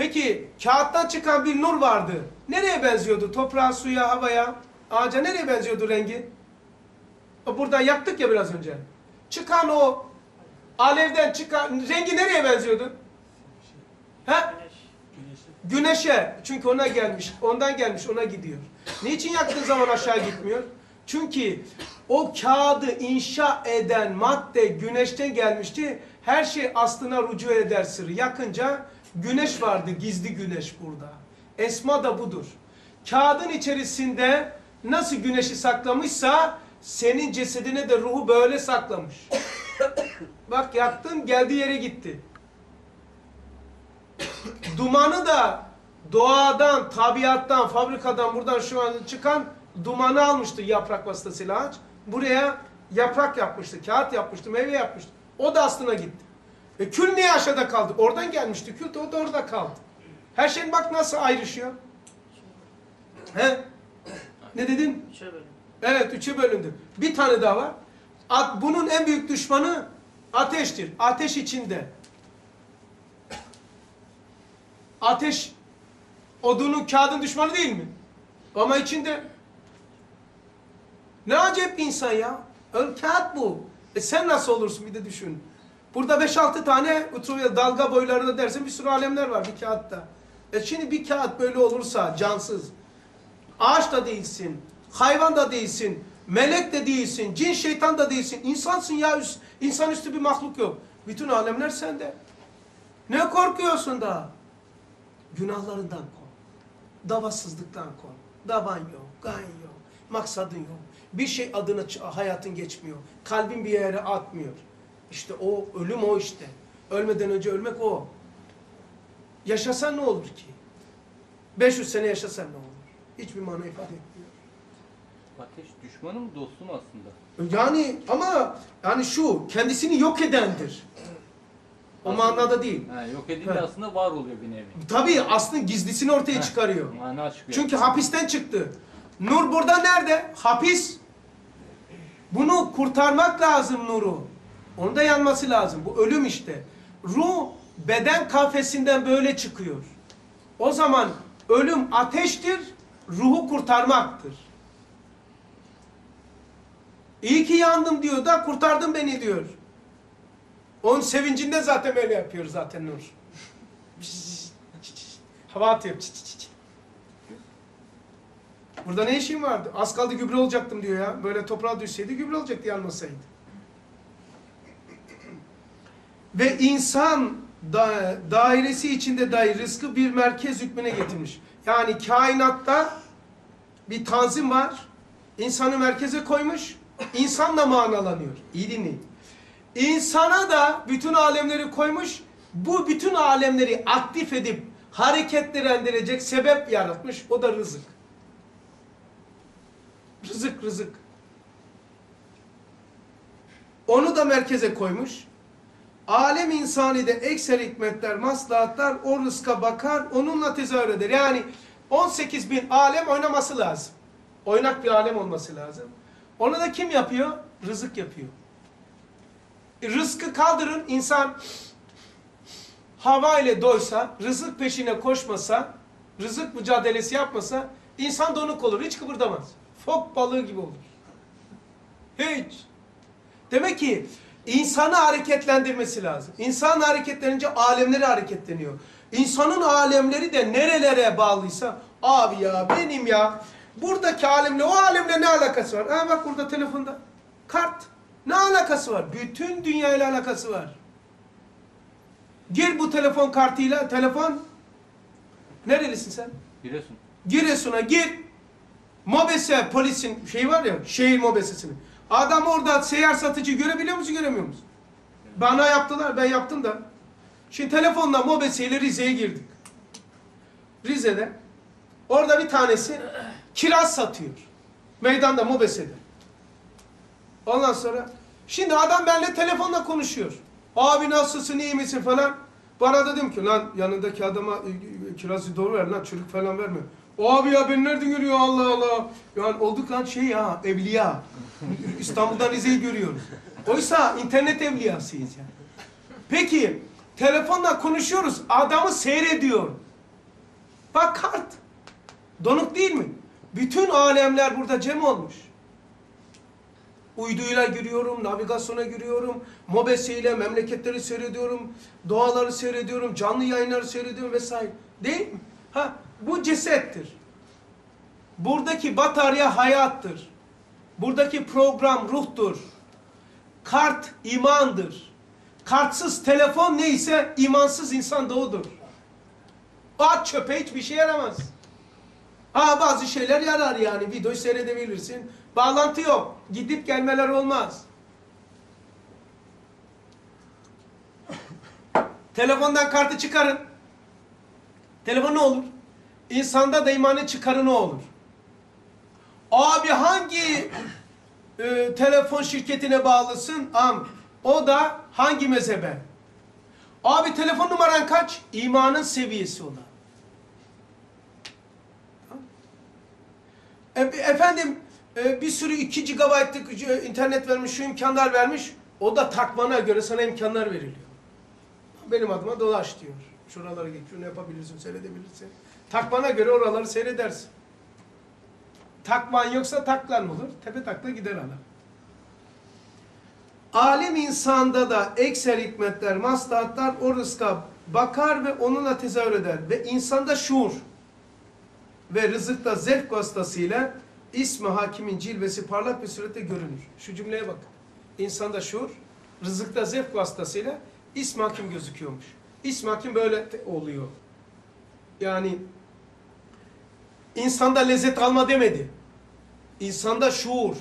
Peki kağıttan çıkan bir nur vardı. Nereye benziyordu? Toprağa, suya, havaya, ağaca nereye benziyordu rengi? Burada yaktık ya biraz önce. Çıkan o alevden çıkan rengi nereye benziyordu? He? Güneşe. Çünkü ona gelmiş. Ondan gelmiş ona gidiyor. Niçin yaktığın zaman aşağı gitmiyor? Çünkü o kağıdı inşa eden madde güneşten gelmişti. Her şey aslına rücu eder sırrı. Yakınca güneş vardı. Gizli güneş burada. Esma da budur. Kağıdın içerisinde nasıl güneşi saklamışsa senin cesedine de ruhu böyle saklamış. [COUGHS] Bak yaktın geldiği yere gitti. Dumanı da doğadan, tabiattan, fabrikadan buradan şu an çıkan dumanı almıştı yaprak vasıtasıyla ağaç. Buraya yaprak yapmıştı, kağıt yapmıştı, meyve yapmıştı. O da aslına gitti. E kül niye aşağıda kaldı? Oradan gelmişti kül de o da orada kaldı. Her şey bak nasıl ayrışıyor. He? Ne dedin? Evet üçe bölündü. Bir tane daha var. At, bunun en büyük düşmanı ateştir. Ateş içinde. Ateş odunun kağıdın düşmanı değil mi? Ama içinde ne acayip insan ya. Ön kağıt bu. E sen nasıl olursun bir de düşün. Burada 5-6 tane ultraviyole dalga boylarında dersin bir sürü alemler var bir kağıtta. E şimdi bir kağıt böyle olursa cansız. Ağaç da değilsin. Hayvan da değilsin. Melek de değilsin. Cin şeytan da değilsin. İnsansın ya. Üst, insanüstü bir mahluk yok. Bütün alemler sende. Ne korkuyorsun da? Günahlarından kork. Davasızlıktan kork. Davan yok, gayen yok, maksadın yok. Bir şey adına hayatın geçmiyor. Kalbin bir yere atmıyor. İşte o ölüm o işte. Ölmeden önce ölmek o. Yaşasan ne olur ki? 500 sene yaşasan ne olur? Hiçbir mana ifade etmiyor. Ateş düşmanı mı dostu mu aslında? Yani ama yani şu kendisini yok edendir. O manada değil. Ha, yok edince Ha. aslında var oluyor bir nevi. Tabii aslında gizlisini ortaya Heh. çıkarıyor. Mana çıkıyor. Çünkü hapisten çıktı. Nur burada nerede? Hapis. Bunu kurtarmak lazım nuru. Onun da yanması lazım. Bu ölüm işte. Ruh beden kafesinden böyle çıkıyor. O zaman ölüm ateştir, ruhu kurtarmaktır. İyi ki yandım diyor da kurtardın beni diyor. Onun sevincinde zaten böyle yapıyor zaten Nur. [LAUGHS] Hava atıyor. Burada ne işin vardı? Az kaldı gübre olacaktım diyor ya. Böyle toprağa düşseydi gübre olacaktı yanmasaydı. Ve insan da, dairesi içinde dahi rızkı bir merkez hükmüne getirmiş. Yani kainatta bir tanzim var. İnsanı merkeze koymuş. İnsanla manalanıyor. İyi dinleyin. İnsana da bütün alemleri koymuş. Bu bütün alemleri aktif edip hareketlendirecek sebep yaratmış. O da rızık. Rızık rızık. Onu da merkeze koymuş. Alem insani de ekser hikmetler, maslahatlar o rızka bakar, onunla tezahür eder. Yani 18 bin alem oynaması lazım. Oynak bir alem olması lazım. Onu da kim yapıyor? Rızık yapıyor. E, Rızkı kaldırın, insan hava ile doysa, rızık peşine koşmasa, rızık mücadelesi yapmasa, insan donuk olur, hiç kıpırdamaz. Fok balığı gibi olur. Hiç. Demek ki insanı hareketlendirmesi lazım. İnsan hareketlenince alemleri hareketleniyor. İnsanın alemleri de nerelere bağlıysa, abi ya benim ya, buradaki alemle o alemle ne alakası var? Ha bak burada telefonda, kart. Ne alakası var? Bütün dünyayla alakası var. Gir bu telefon kartıyla, telefon, nerelisin sen? Giresun. Giresun'a gir. Mobese polisin şey var ya şehir mobesesini. Adam orada seyyar satıcı görebiliyor musun göremiyor musun? Bana yaptılar ben yaptım da. Şimdi telefonla mobeseyle Rize'ye girdik. Rize'de orada bir tanesi kiraz satıyor. Meydanda mobesede. Ondan sonra şimdi adam benimle telefonla konuşuyor. Abi nasılsın iyi misin falan. Bana dedim ki lan yanındaki adama kirazı doğru ver lan çürük falan verme. Abi ya ben nereden görüyor Allah Allah. Yani olduk lan şey ya evliya. İstanbul'dan Rize'yi görüyoruz. Oysa internet evliyasıyız yani. Peki telefonla konuşuyoruz adamı seyrediyor. Bak kart. Donuk değil mi? Bütün alemler burada cem olmuş. Uyduyla giriyorum, navigasyona giriyorum, mobesiyle memleketleri seyrediyorum, doğaları seyrediyorum, canlı yayınları seyrediyorum vesaire. Değil mi? Ha, bu cesettir. Buradaki batarya hayattır. Buradaki program ruhtur. Kart imandır. Kartsız telefon neyse imansız insan da odur. At çöpe hiçbir şey yaramaz. Ha bazı şeyler yarar yani. Videoyu seyredebilirsin. Bağlantı yok. Gidip gelmeler olmaz. Telefondan kartı çıkarın. Telefon ne olur? İnsanda da imanın çıkarı ne olur? Abi hangi e, telefon şirketine bağlısın? Am. O da hangi mezhebe? Abi telefon numaran kaç? İmanın seviyesi olan. E, efendim e, bir sürü 2 GB'lık e, internet vermiş, şu imkanlar vermiş. O da takmana göre sana imkanlar veriliyor. Benim adıma dolaş diyor. Şuralara git, şunu yapabilirsin, seyredebilirsin. Takmana göre oraları seyredersin. Takman yoksa taklan olur. Tepe takla gider ana. Alim insanda da ekser hikmetler, maslahatlar o rızka bakar ve onunla tezahür eder. Ve insanda şuur ve rızıkta zevk vasıtasıyla ismi hakimin cilvesi parlak bir surette görünür. Şu cümleye bak. İnsanda şuur, rızıkta zevk vasıtasıyla ismi hakim gözüküyormuş. İsmi hakim böyle oluyor. Yani insanda lezzet alma demedi. İnsanda şuur.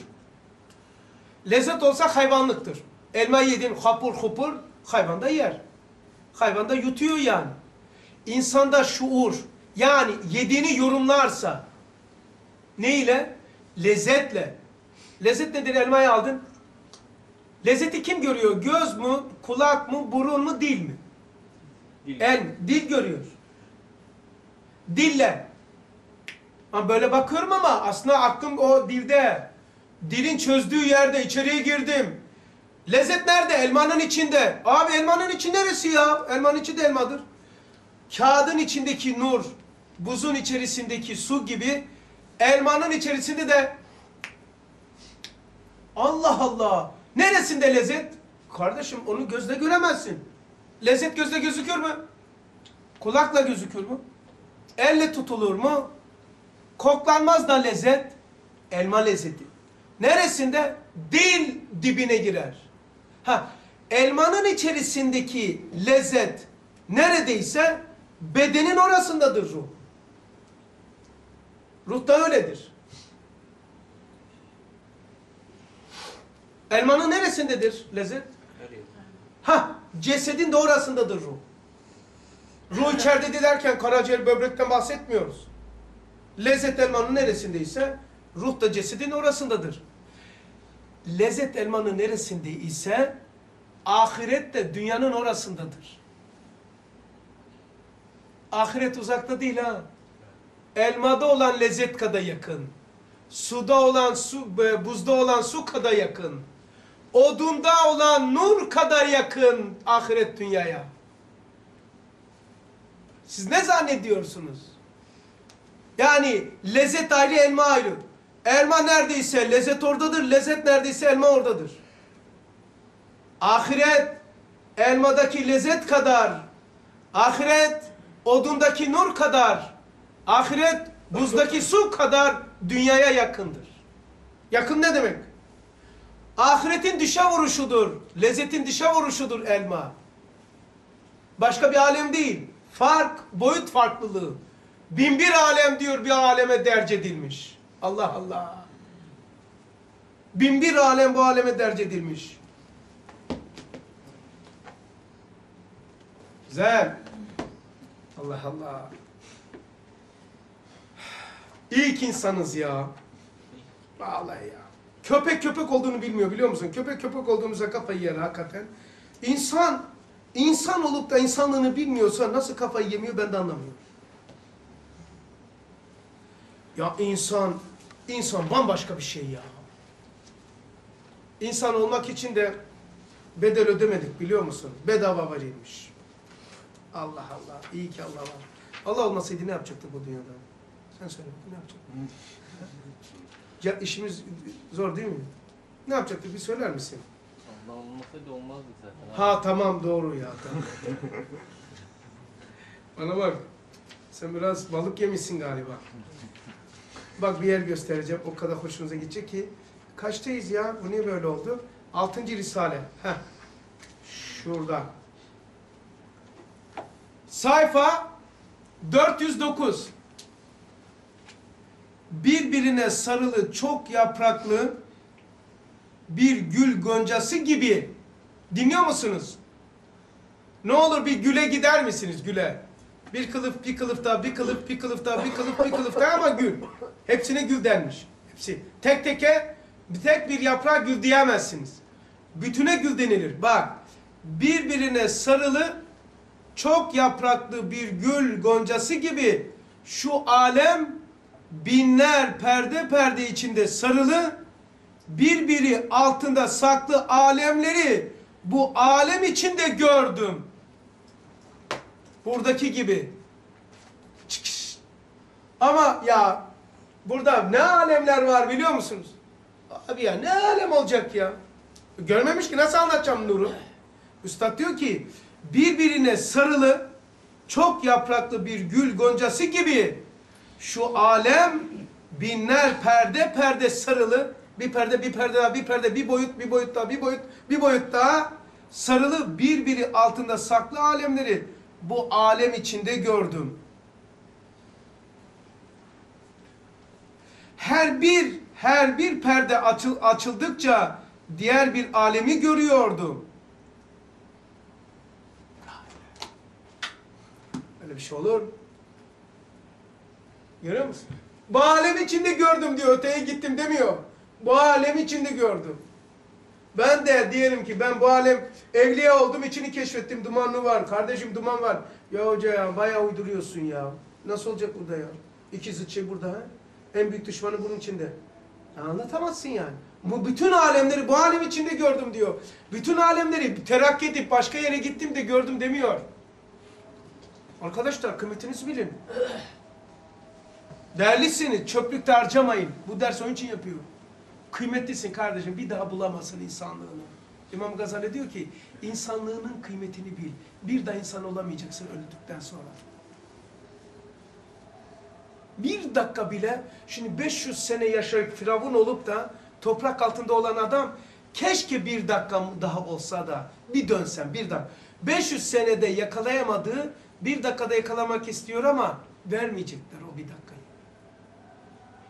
Lezzet olsa hayvanlıktır. Elma yedin hapur hupur hayvan da yer. Hayvan da yutuyor yani. İnsanda şuur yani yediğini yorumlarsa neyle? Lezzetle. Lezzet nedir? Elmayı aldın. Lezzeti kim görüyor? Göz mü, kulak mı, burun mu, dil mi? Dil. El, dil görüyor. Dille. Ha böyle bakıyorum ama aslında aklım o dilde. Dilin çözdüğü yerde içeriye girdim. Lezzet nerede? Elmanın içinde. Abi elmanın içi neresi ya? Elmanın içi de elmadır. Kağıdın içindeki nur, buzun içerisindeki su gibi elmanın içerisinde de Allah Allah. Neresinde lezzet? Kardeşim onu gözle göremezsin. Lezzet gözle gözükür mü? Kulakla gözükür mü? Elle tutulur mu? Koklanmaz da lezzet. Elma lezzeti. Neresinde? Dil dibine girer. Ha, elmanın içerisindeki lezzet neredeyse bedenin orasındadır ruh. Ruh da öyledir. Elmanın neresindedir lezzet? Ha, cesedin de orasındadır ruh. Ruh içeride derken karaciğer böbrekten bahsetmiyoruz. Lezzet elmanın neresindeyse ruh da cesedin orasındadır. Lezzet elmanın neresinde ise ahiret de dünyanın orasındadır. Ahiret uzakta değil ha. Elmada olan lezzet kadar yakın. Suda olan su, e, buzda olan su kadar yakın. Odunda olan nur kadar yakın ahiret dünyaya. Siz ne zannediyorsunuz? Yani lezzet ayrı, elma ayrı. Elma neredeyse lezzet oradadır, lezzet neredeyse elma oradadır. Ahiret elmadaki lezzet kadar, ahiret odundaki nur kadar, ahiret buzdaki su kadar dünyaya yakındır. Yakın ne demek? Ahiretin dışa vuruşudur, lezzetin dışa vuruşudur elma. Başka bir alem değil. Fark, boyut farklılığı. Bin bir alem diyor bir aleme derc edilmiş. Allah Allah. Bin bir alem bu aleme derc edilmiş. Güzel. Allah Allah. İlk insanız ya. Vallahi ya. Köpek köpek olduğunu bilmiyor biliyor musun? Köpek köpek olduğumuza kafayı yer hakikaten. İnsan, insan olup da insanlığını bilmiyorsa nasıl kafayı yemiyor ben de anlamıyorum. Ya insan, insan bambaşka bir şey ya. İnsan olmak için de bedel ödemedik biliyor musun? Bedava verilmiş. Allah Allah, iyi ki Allah var. Allah olmasaydı ne yapacaktı bu dünyada? Sen söyle ne yapacaktı? [LAUGHS] Ya işimiz zor değil mi? Ne yapacaktık bir söyler misin? Allah olmasaydı olmazdı zaten. Ha tamam doğru ya tamam. [LAUGHS] Bana bak. Sen biraz balık yemişsin galiba. [LAUGHS] Bak bir yer göstereceğim. O kadar hoşunuza gidecek ki. Kaçtayız ya? Bu niye böyle oldu? Altıncı Risale. Heh. Şurada. Sayfa 409. Birbirine sarılı çok yapraklı bir gül goncası gibi Dinliyor musunuz? Ne olur bir güle gider misiniz güle? Bir kılıf, bir kılıf daha, bir kılıf, bir kılıf daha, bir kılıf, bir kılıf daha ama gül. Hepsine gül denmiş. Hepsi. Tek teke, bir tek bir yaprağa gül diyemezsiniz. Bütüne gül denilir. Bak, birbirine sarılı, çok yapraklı bir gül goncası gibi şu alem binler perde perde içinde sarılı, birbiri altında saklı alemleri bu alem içinde gördüm. Buradaki gibi. Çıkış. Ama ya burada ne alemler var biliyor musunuz? Abi ya ne alem olacak ya? Görmemiş ki nasıl anlatacağım nuru? Üstad diyor ki birbirine sarılı çok yapraklı bir gül goncası gibi şu alem binler perde perde sarılı bir perde bir perde daha bir perde bir boyut bir boyut daha bir boyut bir boyut daha sarılı birbiri altında saklı alemleri bu alem içinde gördüm. Her bir her bir perde açıl, açıldıkça diğer bir alemi görüyordum. bir şey olur? Görüyor musun? Bu alem içinde gördüm diyor. Öteye gittim demiyor. Bu alem içinde gördüm. Ben de diyelim ki ben bu alem evliya oldum içini keşfettim. Dumanlı var. Kardeşim duman var. Ya hoca ya bayağı uyduruyorsun ya. Nasıl olacak burada ya? İki zıt şey burada ha? En büyük düşmanı bunun içinde. Ya anlatamazsın yani. Bu bütün alemleri bu alem içinde gördüm diyor. Bütün alemleri terakki edip başka yere gittim de gördüm demiyor. Arkadaşlar kıymetinizi bilin. Değerlisiniz, çöplükte harcamayın. Bu ders onun için yapıyor. Kıymetlisin kardeşim, bir daha bulamazsın insanlığını. İmam Gazali diyor ki, insanlığının kıymetini bil. Bir daha insan olamayacaksın öldükten sonra. Bir dakika bile, şimdi 500 sene yaşayıp firavun olup da toprak altında olan adam, keşke bir dakika daha olsa da bir dönsem, bir dakika. 500 senede yakalayamadığı, bir dakikada yakalamak istiyor ama vermeyecekler o bir dakikayı.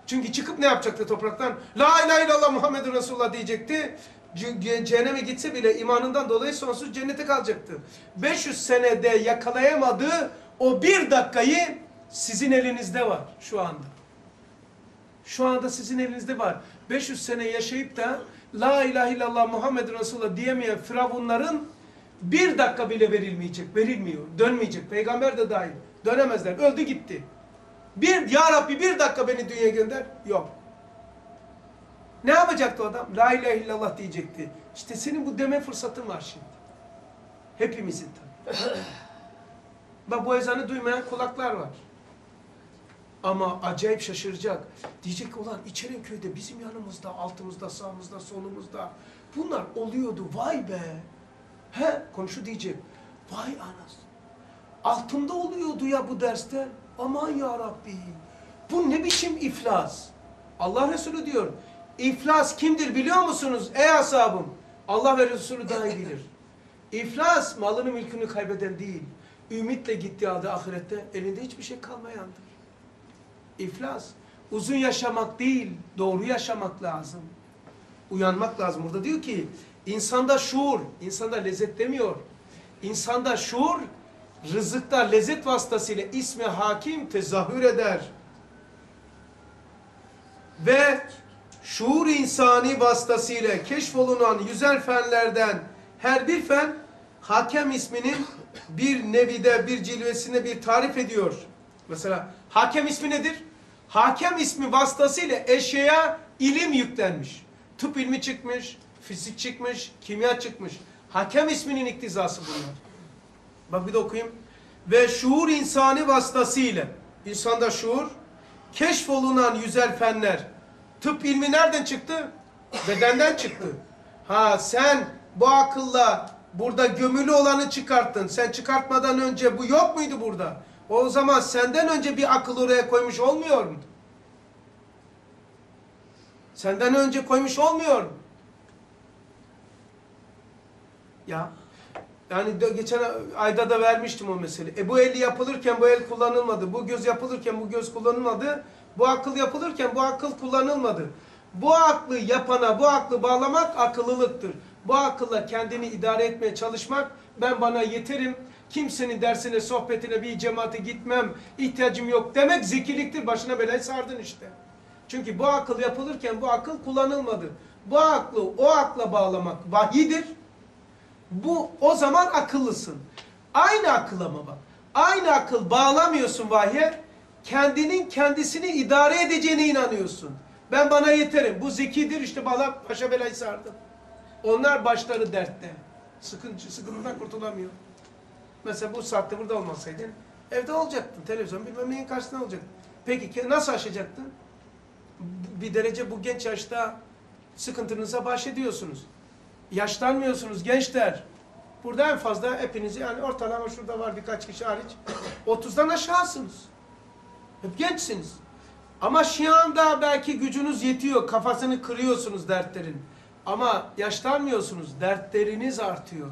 Çünkü çıkıp ne yapacaktı topraktan? La ilahe illallah Muhammedun Resulullah diyecekti. Ce- Cehenneme gitse bile imanından dolayı sonsuz cennete kalacaktı. 500 senede yakalayamadığı o bir dakikayı sizin elinizde var şu anda. Şu anda sizin elinizde var. 500 sene yaşayıp da La ilahe illallah Muhammedun Resulullah diyemeyen firavunların bir dakika bile verilmeyecek, verilmiyor, dönmeyecek. Peygamber de dahil. Dönemezler. Öldü gitti. Bir, Ya Rabbi bir dakika beni dünyaya gönder. Yok. Ne yapacaktı adam? La ilahe illallah diyecekti. İşte senin bu deme fırsatın var şimdi. Hepimizin tabii. [CLEARS THROAT] Bak bu ezanı duymayan kulaklar var. Ama acayip şaşıracak. Diyecek ki ulan İçeren köyde bizim yanımızda, altımızda, sağımızda, solumuzda bunlar oluyordu. Vay be. He konuşu diyecek. Vay anas. Altımda oluyordu ya bu derste. Aman ya Rabbi. Bu ne biçim iflas? Allah Resulü diyor. İflas kimdir biliyor musunuz ey ashabım? Allah ve Resulü daha iyi bilir. İflas malını mülkünü kaybeden değil. Ümitle gittiği halde ahirette elinde hiçbir şey kalmayandır. İflas. Uzun yaşamak değil, doğru yaşamak lazım. Uyanmak lazım. Burada diyor ki, insanda şuur, insanda lezzet demiyor. İnsanda şuur, rızıkta lezzet vasıtasıyla ismi hakim tezahür eder. Ve şuur insani vasıtasıyla keşfolunan yüzer fenlerden her bir fen hakem isminin bir nevide, bir cilvesinde bir tarif ediyor. Mesela hakem ismi nedir? Hakem ismi vasıtasıyla eşeğe ilim yüklenmiş. Tıp ilmi çıkmış, fizik çıkmış, kimya çıkmış. Hakem isminin iktizası bunlar. Bak bir de okuyayım. Ve şuur insani vasıtasıyla, insanda şuur, keşfolunan yüzer fenler. Tıp ilmi nereden çıktı? Bedenden çıktı. Ha sen bu akılla burada gömülü olanı çıkarttın. Sen çıkartmadan önce bu yok muydu burada? O zaman senden önce bir akıl oraya koymuş olmuyor mu? Senden önce koymuş olmuyor mu? Ya yani geçen ayda da vermiştim o meseleyi. E bu el yapılırken bu el kullanılmadı. Bu göz yapılırken bu göz kullanılmadı. Bu akıl yapılırken bu akıl kullanılmadı. Bu aklı yapana bu aklı bağlamak akıllılıktır. Bu akılla kendini idare etmeye çalışmak ben bana yeterim. Kimsenin dersine, sohbetine, bir cemaate gitmem, ihtiyacım yok demek zekiliktir. Başına belayı sardın işte. Çünkü bu akıl yapılırken bu akıl kullanılmadı. Bu aklı o akla bağlamak vahidir. Bu o zaman akıllısın. Aynı akıl ama bak. Aynı akıl bağlamıyorsun vahye. Kendinin kendisini idare edeceğine inanıyorsun. Ben bana yeterim. Bu zekidir işte bana paşa belayı sardı. Onlar başları dertte. Sıkıntı, sıkıntıdan kurtulamıyor. Mesela bu saatte burada olmasaydın evde olacaktın. Televizyon bilmem neyin karşısında olacaktın. Peki nasıl aşacaktın? Bir derece bu genç yaşta sıkıntınıza baş ediyorsunuz. Yaşlanmıyorsunuz gençler. Burada en fazla hepinizi yani ortalama şurada var birkaç kişi hariç 30'dan aşağısınız. Hep gençsiniz. Ama şu anda belki gücünüz yetiyor. Kafasını kırıyorsunuz dertlerin. Ama yaşlanmıyorsunuz. Dertleriniz artıyor.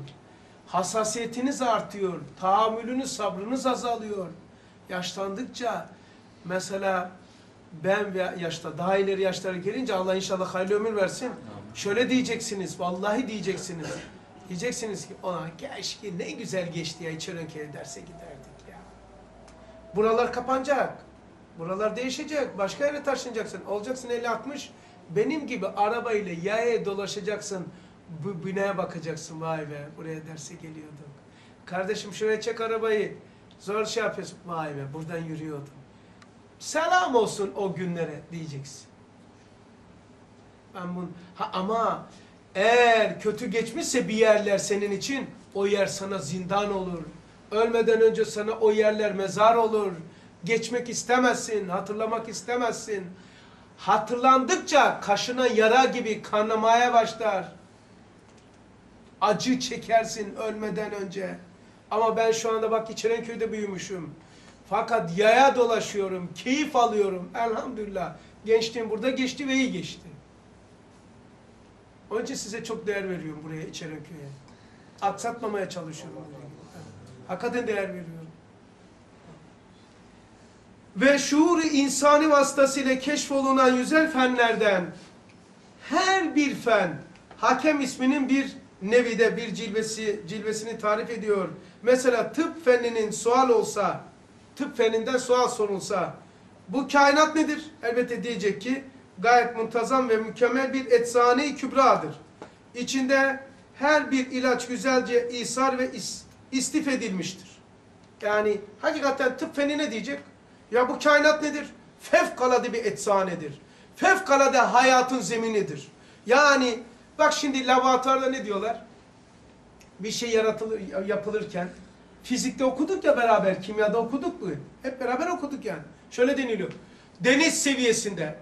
Hassasiyetiniz artıyor. Tahammülünüz, sabrınız azalıyor. Yaşlandıkça mesela ben ve yaşta daha ileri yaşlara gelince Allah inşallah hayırlı ömür versin. Şöyle diyeceksiniz. Vallahi diyeceksiniz. Diyeceksiniz ki ona keşke ne güzel geçti ya İçerenköy derse giderdik ya. Buralar kapanacak. Buralar değişecek. Başka yere taşınacaksın. Olacaksın 50-60. Benim gibi arabayla yaya dolaşacaksın. Bu binaya bakacaksın. Vay be buraya derse geliyordum. Kardeşim şuraya çek arabayı. Zor şey yapıyorsun. Vay be buradan yürüyordum. Selam olsun o günlere diyeceksin. Ben bunu, ha, ama eğer kötü geçmişse bir yerler senin için o yer sana zindan olur. Ölmeden önce sana o yerler mezar olur. Geçmek istemezsin, hatırlamak istemezsin. Hatırlandıkça kaşına yara gibi kanamaya başlar. Acı çekersin ölmeden önce. Ama ben şu anda bak İçerenköy'de büyümüşüm. Fakat yaya dolaşıyorum, keyif alıyorum. Elhamdülillah. Gençliğim burada geçti ve iyi geçti. Onun için size çok değer veriyorum buraya İçerenköy'e. Aksatmamaya çalışıyorum. Hakikaten değer veriyorum. Ve şuuru insani vasıtasıyla keşfolunan güzel fenlerden her bir fen hakem isminin bir nevide bir cilvesi cilvesini tarif ediyor. Mesela tıp fenninin sual olsa, tıp fenninden sual sorulsa bu kainat nedir? Elbette diyecek ki gayet muntazam ve mükemmel bir eczane-i kübradır. İçinde her bir ilaç güzelce isar ve is, istif edilmiştir. Yani hakikaten tıp feni ne diyecek? Ya bu kainat nedir? Fevkalade bir etsanedir. Fevkalade hayatın zeminidir. Yani bak şimdi laboratuvarda ne diyorlar? Bir şey yaratılır, yapılırken fizikte okuduk ya beraber, kimyada okuduk mu? Hep beraber okuduk yani. Şöyle deniliyor. Deniz seviyesinde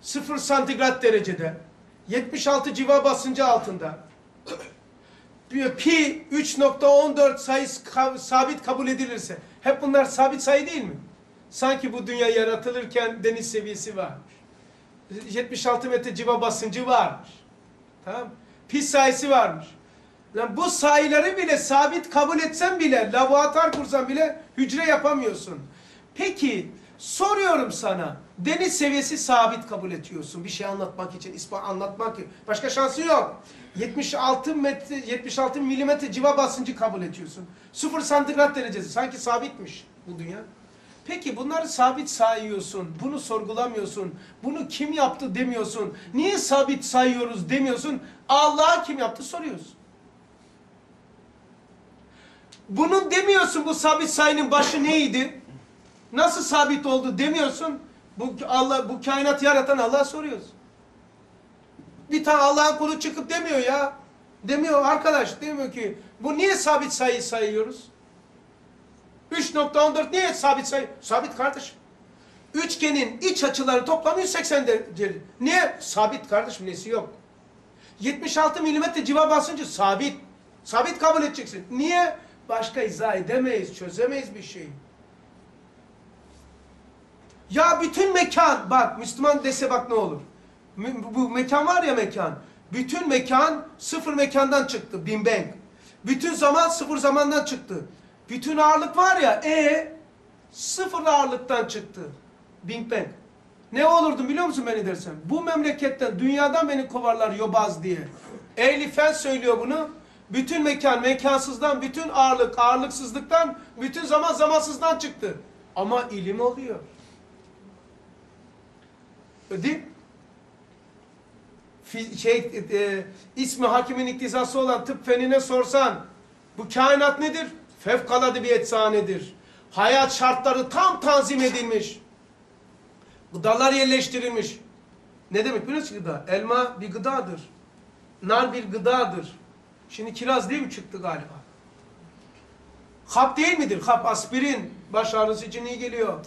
0 santigrat derecede 76 civa basıncı altında pi 3.14 sayısı sabit kabul edilirse hep bunlar sabit sayı değil mi? Sanki bu dünya yaratılırken deniz seviyesi varmış. 76 metre civa basıncı varmış. Tamam Pi sayısı varmış. Lan bu sayıları bile sabit kabul etsen bile, laboratuvar kursan bile hücre yapamıyorsun. Peki soruyorum sana, deniz seviyesi sabit kabul ediyorsun bir şey anlatmak için, ispat anlatmak için. Başka şansı yok. 76 metre, 76 milimetre civa basıncı kabul ediyorsun. 0 santigrat derecesi sanki sabitmiş bu dünya. Peki bunları sabit sayıyorsun, bunu sorgulamıyorsun, bunu kim yaptı demiyorsun, niye sabit sayıyoruz demiyorsun, Allah'a kim yaptı soruyorsun. Bunun demiyorsun bu sabit sayının başı neydi? Nasıl sabit oldu demiyorsun. Bu Allah bu kainat yaratan Allah'a soruyorsun. Bir tane Allah'ın kulu çıkıp demiyor ya. Demiyor arkadaş demiyor ki bu niye sabit sayı sayıyoruz? 3.14 niye sabit sayı? Sabit kardeşim. Üçgenin iç açıları toplamı 180 derece. Niye? Sabit kardeşim nesi yok. 76 milimetre civa basıncı sabit. Sabit kabul edeceksin. Niye? Başka izah edemeyiz, çözemeyiz bir şeyi. Ya bütün mekan, bak Müslüman dese bak ne olur. Bu mekan var ya mekan. Bütün mekan sıfır mekandan çıktı. Big Bang. Bütün zaman sıfır zamandan çıktı. Bütün ağırlık var ya, e sıfır ağırlıktan çıktı. Big Bang. Ne olurdu biliyor musun beni dersen? Bu memleketten, dünyadan beni kovarlar yobaz diye. Ehli fen söylüyor bunu. Bütün mekan mekansızdan, bütün ağırlık ağırlıksızlıktan, bütün zaman zamansızdan çıktı. Ama ilim oluyor. Değil Şey, e, ismi hakimin iktizası olan tıp fenine sorsan, bu kainat nedir? Fevkalade bir etsanedir. Hayat şartları tam tanzim edilmiş. Gıdalar yerleştirilmiş. Ne demek biliyor musun gıda? Elma bir gıdadır. Nar bir gıdadır. Şimdi kiraz değil mi çıktı galiba? Hap değil midir? Hap aspirin. Baş ağrısı için iyi geliyor.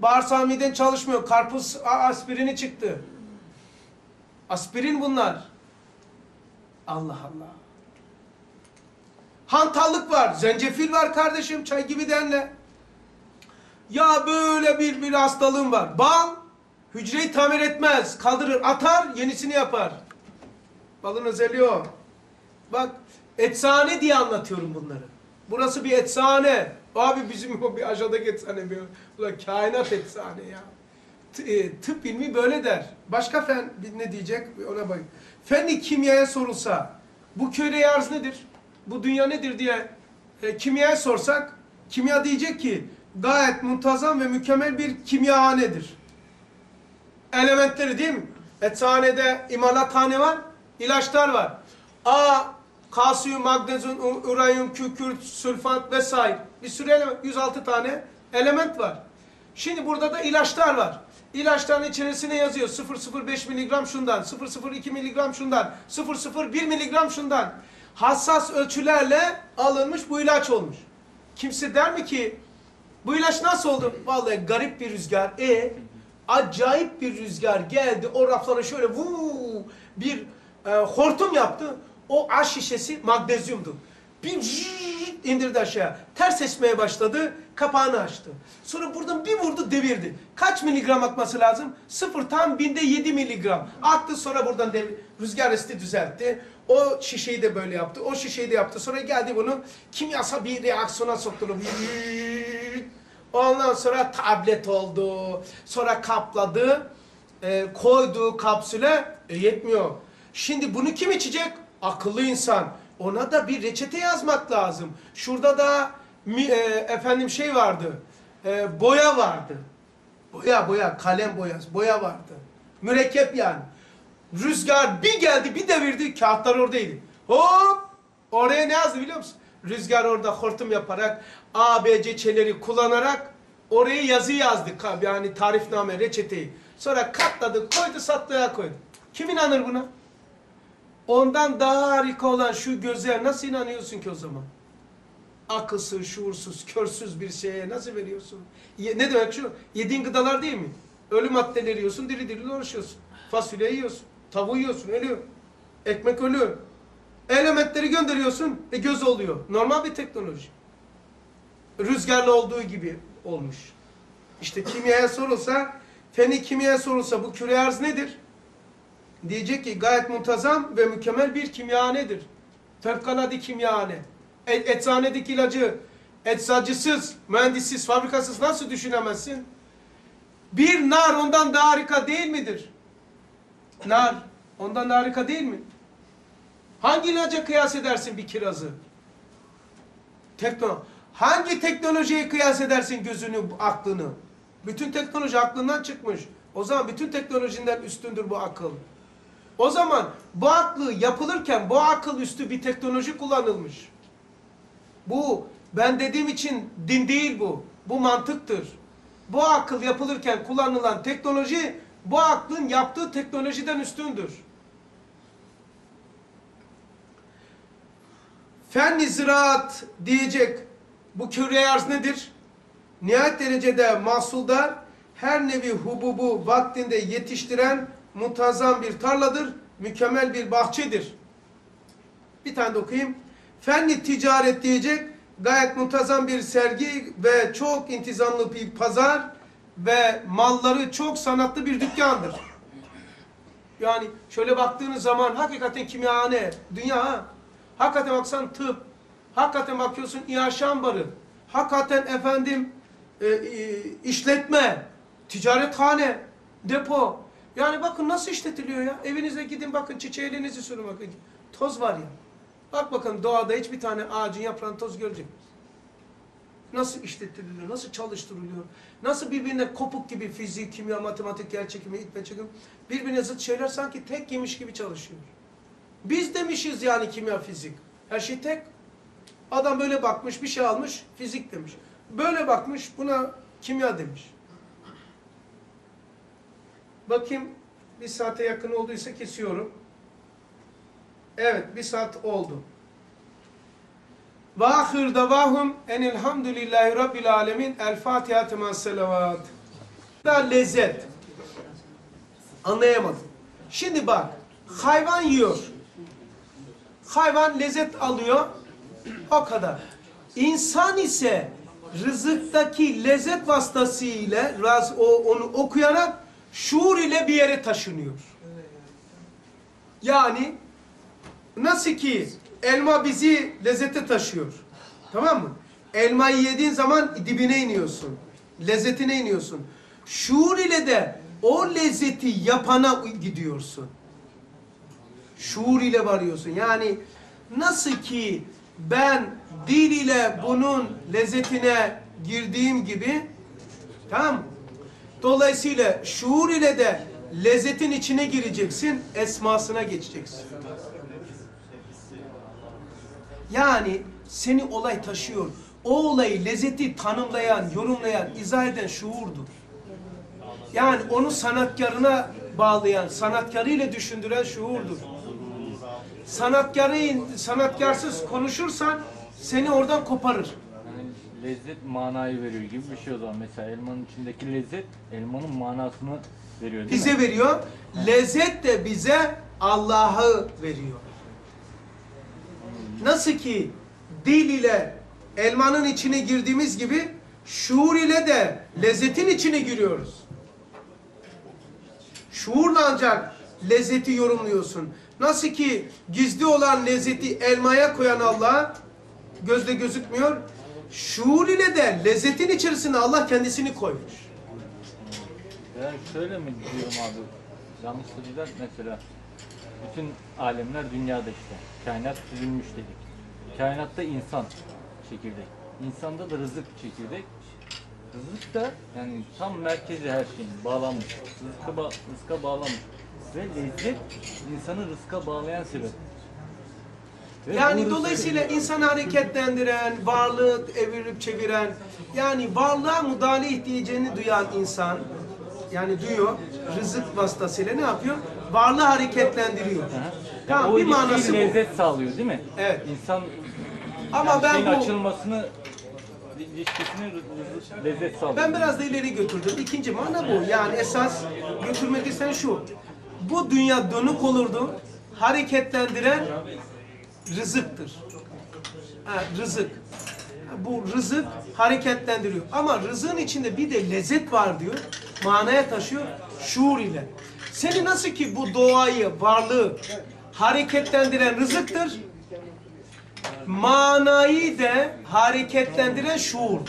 Bağırsağı miden çalışmıyor. Karpuz aspirini çıktı. Aspirin bunlar. Allah Allah. Hantallık var. Zencefil var kardeşim. Çay gibi denle. Ya böyle bir bir hastalığım var. Bal hücreyi tamir etmez. Kaldırır, atar, yenisini yapar. Balın özelliği o. Bak etsane diye anlatıyorum bunları. Burası bir etsane. Abi bizim o bir aşağıdaki etsane. Bir, ulan kainat etsane ya. T- e, tıp ilmi böyle der. Başka fen ne diyecek? Ona bak. Fenli kimyaya sorulsa bu köyde arz nedir? Bu dünya nedir diye e, kimyaya sorsak Kimya diyecek ki gayet muntazam ve mükemmel bir kimyahanedir. Elementleri değil mi? Eczanede imalathane var, ilaçlar var. A, kalsiyum, magnezyum, uranyum, kükürt, sülfat vesaire. Bir sürü element, 106 tane element var. Şimdi burada da ilaçlar var. İlaçların içerisine yazıyor 0,05 miligram şundan, 0,02 miligram şundan, 0,01 miligram şundan. Hassas ölçülerle alınmış bu ilaç olmuş. Kimse der mi ki bu ilaç nasıl oldu? Vallahi garip bir rüzgar. E acayip bir rüzgar geldi. O raflara şöyle vuu bir e, hortum yaptı. O aş şişesi magnezyumdu. Bir zzzz indirdi aşağı. Ters esmeye başladı. Kapağını açtı. Sonra buradan bir vurdu devirdi. Kaç miligram atması lazım? Sıfır tam binde yedi miligram. Attı sonra buradan devir, rüzgar esti düzeltti. O şişeyi de böyle yaptı. O şişeyi de yaptı. Sonra geldi bunu kimyasal bir reaksiyona soktu. Ondan sonra tablet oldu. Sonra kapladı. e, koydu kapsüle. E, yetmiyor. Şimdi bunu kim içecek? Akıllı insan. Ona da bir reçete yazmak lazım. Şurada da e, efendim şey vardı. E, boya vardı. Boya boya kalem boyası boya vardı. Mürekkep yani. Rüzgar bir geldi bir devirdi kağıtlar oradaydı. Hop oraya ne yazdı biliyor musun? Rüzgar orada hortum yaparak A, B, C çeleri kullanarak oraya yazı yazdı. Ka- Yani tarifname, reçeteyi. Sonra katladı, koydu satlığa koydu. Kim inanır buna? Ondan daha harika olan şu göze nasıl inanıyorsun ki o zaman? Akılsız, şuursuz, körsüz bir şeye nasıl veriyorsun? Ye- ne demek şu? Yediğin gıdalar değil mi? Ölü maddeleri yiyorsun, diri diri dolaşıyorsun. Fasulye yiyorsun, tavuğu yiyorsun, ölüyor. Ekmek ölüyor. Elementleri gönderiyorsun ve göz oluyor. Normal bir teknoloji. Rüzgarla olduğu gibi olmuş. İşte kimyaya sorulsa, feni kimyaya sorulsa bu küre arz nedir? Diyecek ki gayet muntazam ve mükemmel bir kimyahanedir. Fevkalade kimyahane. E, eczanedeki ilacı eczacısız, mühendissiz, fabrikasız nasıl düşünemezsin? Bir nar ondan daha harika değil midir? Nar ondan harika değil mi? Hangi ilaca kıyas edersin bir kirazı? Tekno. Hangi teknolojiye kıyas edersin gözünü, aklını? Bütün teknoloji aklından çıkmış. O zaman bütün teknolojinden üstündür bu akıl. O zaman bu aklı yapılırken bu akıl üstü bir teknoloji kullanılmış. Bu ben dediğim için din değil bu. Bu mantıktır. Bu akıl yapılırken kullanılan teknoloji bu aklın yaptığı teknolojiden üstündür. Fenli ziraat diyecek bu küre arz nedir? Nihayet derecede mahsuldar, her nevi hububu vaktinde yetiştiren muntazam bir tarladır, mükemmel bir bahçedir. Bir tane de okuyayım. Fenli ticaret diyecek, gayet muntazam bir sergi ve çok intizamlı bir pazar ve malları çok sanatlı bir dükkandır. Yani şöyle baktığınız zaman hakikaten kimyahane, dünya ha. Hakikaten baksan tıp, hakikaten bakıyorsun İHA ambarı, hakikaten efendim e, e, işletme, ticarethane, depo. Yani bakın nasıl işletiliyor ya. Evinize gidin bakın çiçeği elinizi sürün bakın. Toz var ya. Bak bakın doğada hiçbir tane ağacın yaprağın toz görecek? Nasıl işletiliyor, nasıl çalıştırılıyor, nasıl birbirine kopuk gibi fizik, kimya, matematik, yer çekimi, itme çekim, birbirine zıt şeyler sanki tek yemiş gibi çalışıyor. Biz demişiz yani kimya, fizik. Her şey tek. Adam böyle bakmış, bir şey almış, fizik demiş. Böyle bakmış, buna kimya demiş. Bakayım, bir saate yakın olduysa kesiyorum. Evet, bir saat oldu. Ve ahir davahum enilhamdülillahi rabbil alemin. El Fatiha temas selavat. Da lezzet. Anlayamadım. Şimdi bak, hayvan yiyor. Hayvan lezzet alıyor. O kadar. İnsan ise rızıktaki lezzet vasıtasıyla raz, o, onu okuyarak şuur ile bir yere taşınıyor. Yani nasıl ki elma bizi lezzete taşıyor. Tamam mı? Elmayı yediğin zaman dibine iniyorsun. Lezzetine iniyorsun. Şuur ile de o lezzeti yapana gidiyorsun. Şuur ile varıyorsun. Yani nasıl ki ben dil ile bunun lezzetine girdiğim gibi tamam? Dolayısıyla şuur ile de lezzetin içine gireceksin, esmasına geçeceksin. Yani seni olay taşıyor. O olayı, lezzeti tanımlayan, yorumlayan, izah eden şuurdur. Yani onu sanatkarına bağlayan, sanatkarıyla düşündüren şuurdur. Sanatkarı, sanatkarsız konuşursan seni oradan koparır. Yani lezzet manayı veriyor gibi bir şey o zaman. Mesela elmanın içindeki lezzet elmanın manasını veriyor değil Bize mi? veriyor. Lezzet de bize Allah'ı veriyor. Nasıl ki dil ile elmanın içine girdiğimiz gibi şuur ile de lezzetin içine giriyoruz. Şuurla ancak lezzeti yorumluyorsun. Nasıl ki gizli olan lezzeti elmaya koyan Allah gözle gözükmüyor. Şuur ile de lezzetin içerisine Allah kendisini koymuş. Yani şöyle mi diyorum abi? Yanlış mesela. Bütün alemler dünyada işte. Kainat süzülmüş dedik. Kainatta insan çekirdek. İnsanda da rızık çekirdek. Rızık da yani tam merkezi her şeyin bağlanmış. Rızka, ba rızka bağlanmış. Ve lezzet insanı rızka bağlayan sebep. Ve Yani dolayısıyla insanı hareketlendiren, varlığı evirip çeviren, yani varlığa müdahale ihtiyacını duyan insan, yani duyuyor, rızık vasıtasıyla ne yapıyor? Varlığı hareketlendiriyor. Yani Tamam o bir manası bu. lezzet sağlıyor değil mi? Evet. İnsan Ama yani ben bu, açılmasını ilişkisini lezzet sağlıyor. ben biraz da ileri götürdüm. İkinci mana bu. Yani esas götürmek istenen şu. Bu dünya dönük olurdu. Hareketlendiren rızıktır. Ha, rızık. Bu rızık hareketlendiriyor. Ama rızığın içinde bir de lezzet var diyor. Manaya taşıyor. Şuur ile. Seni nasıl ki bu doğayı, varlığı hareketlendiren rızıktır. Manayı da hareketlendiren şuur.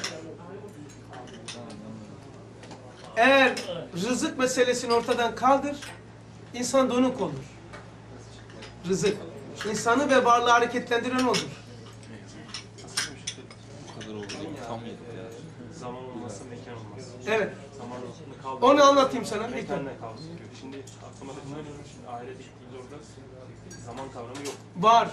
Eğer rızık meselesini ortadan kaldır, insan donuk olur. Rızık. İnsanı ve varlığı hareketlendiren odur. Zaman olmazsa mekan olmaz. Evet. Kaldı. Onu anlatayım sana. Mekanla kaldı. Şimdi aklıma da şimdi ahiret ilgili orada zaman kavramı yok. Var.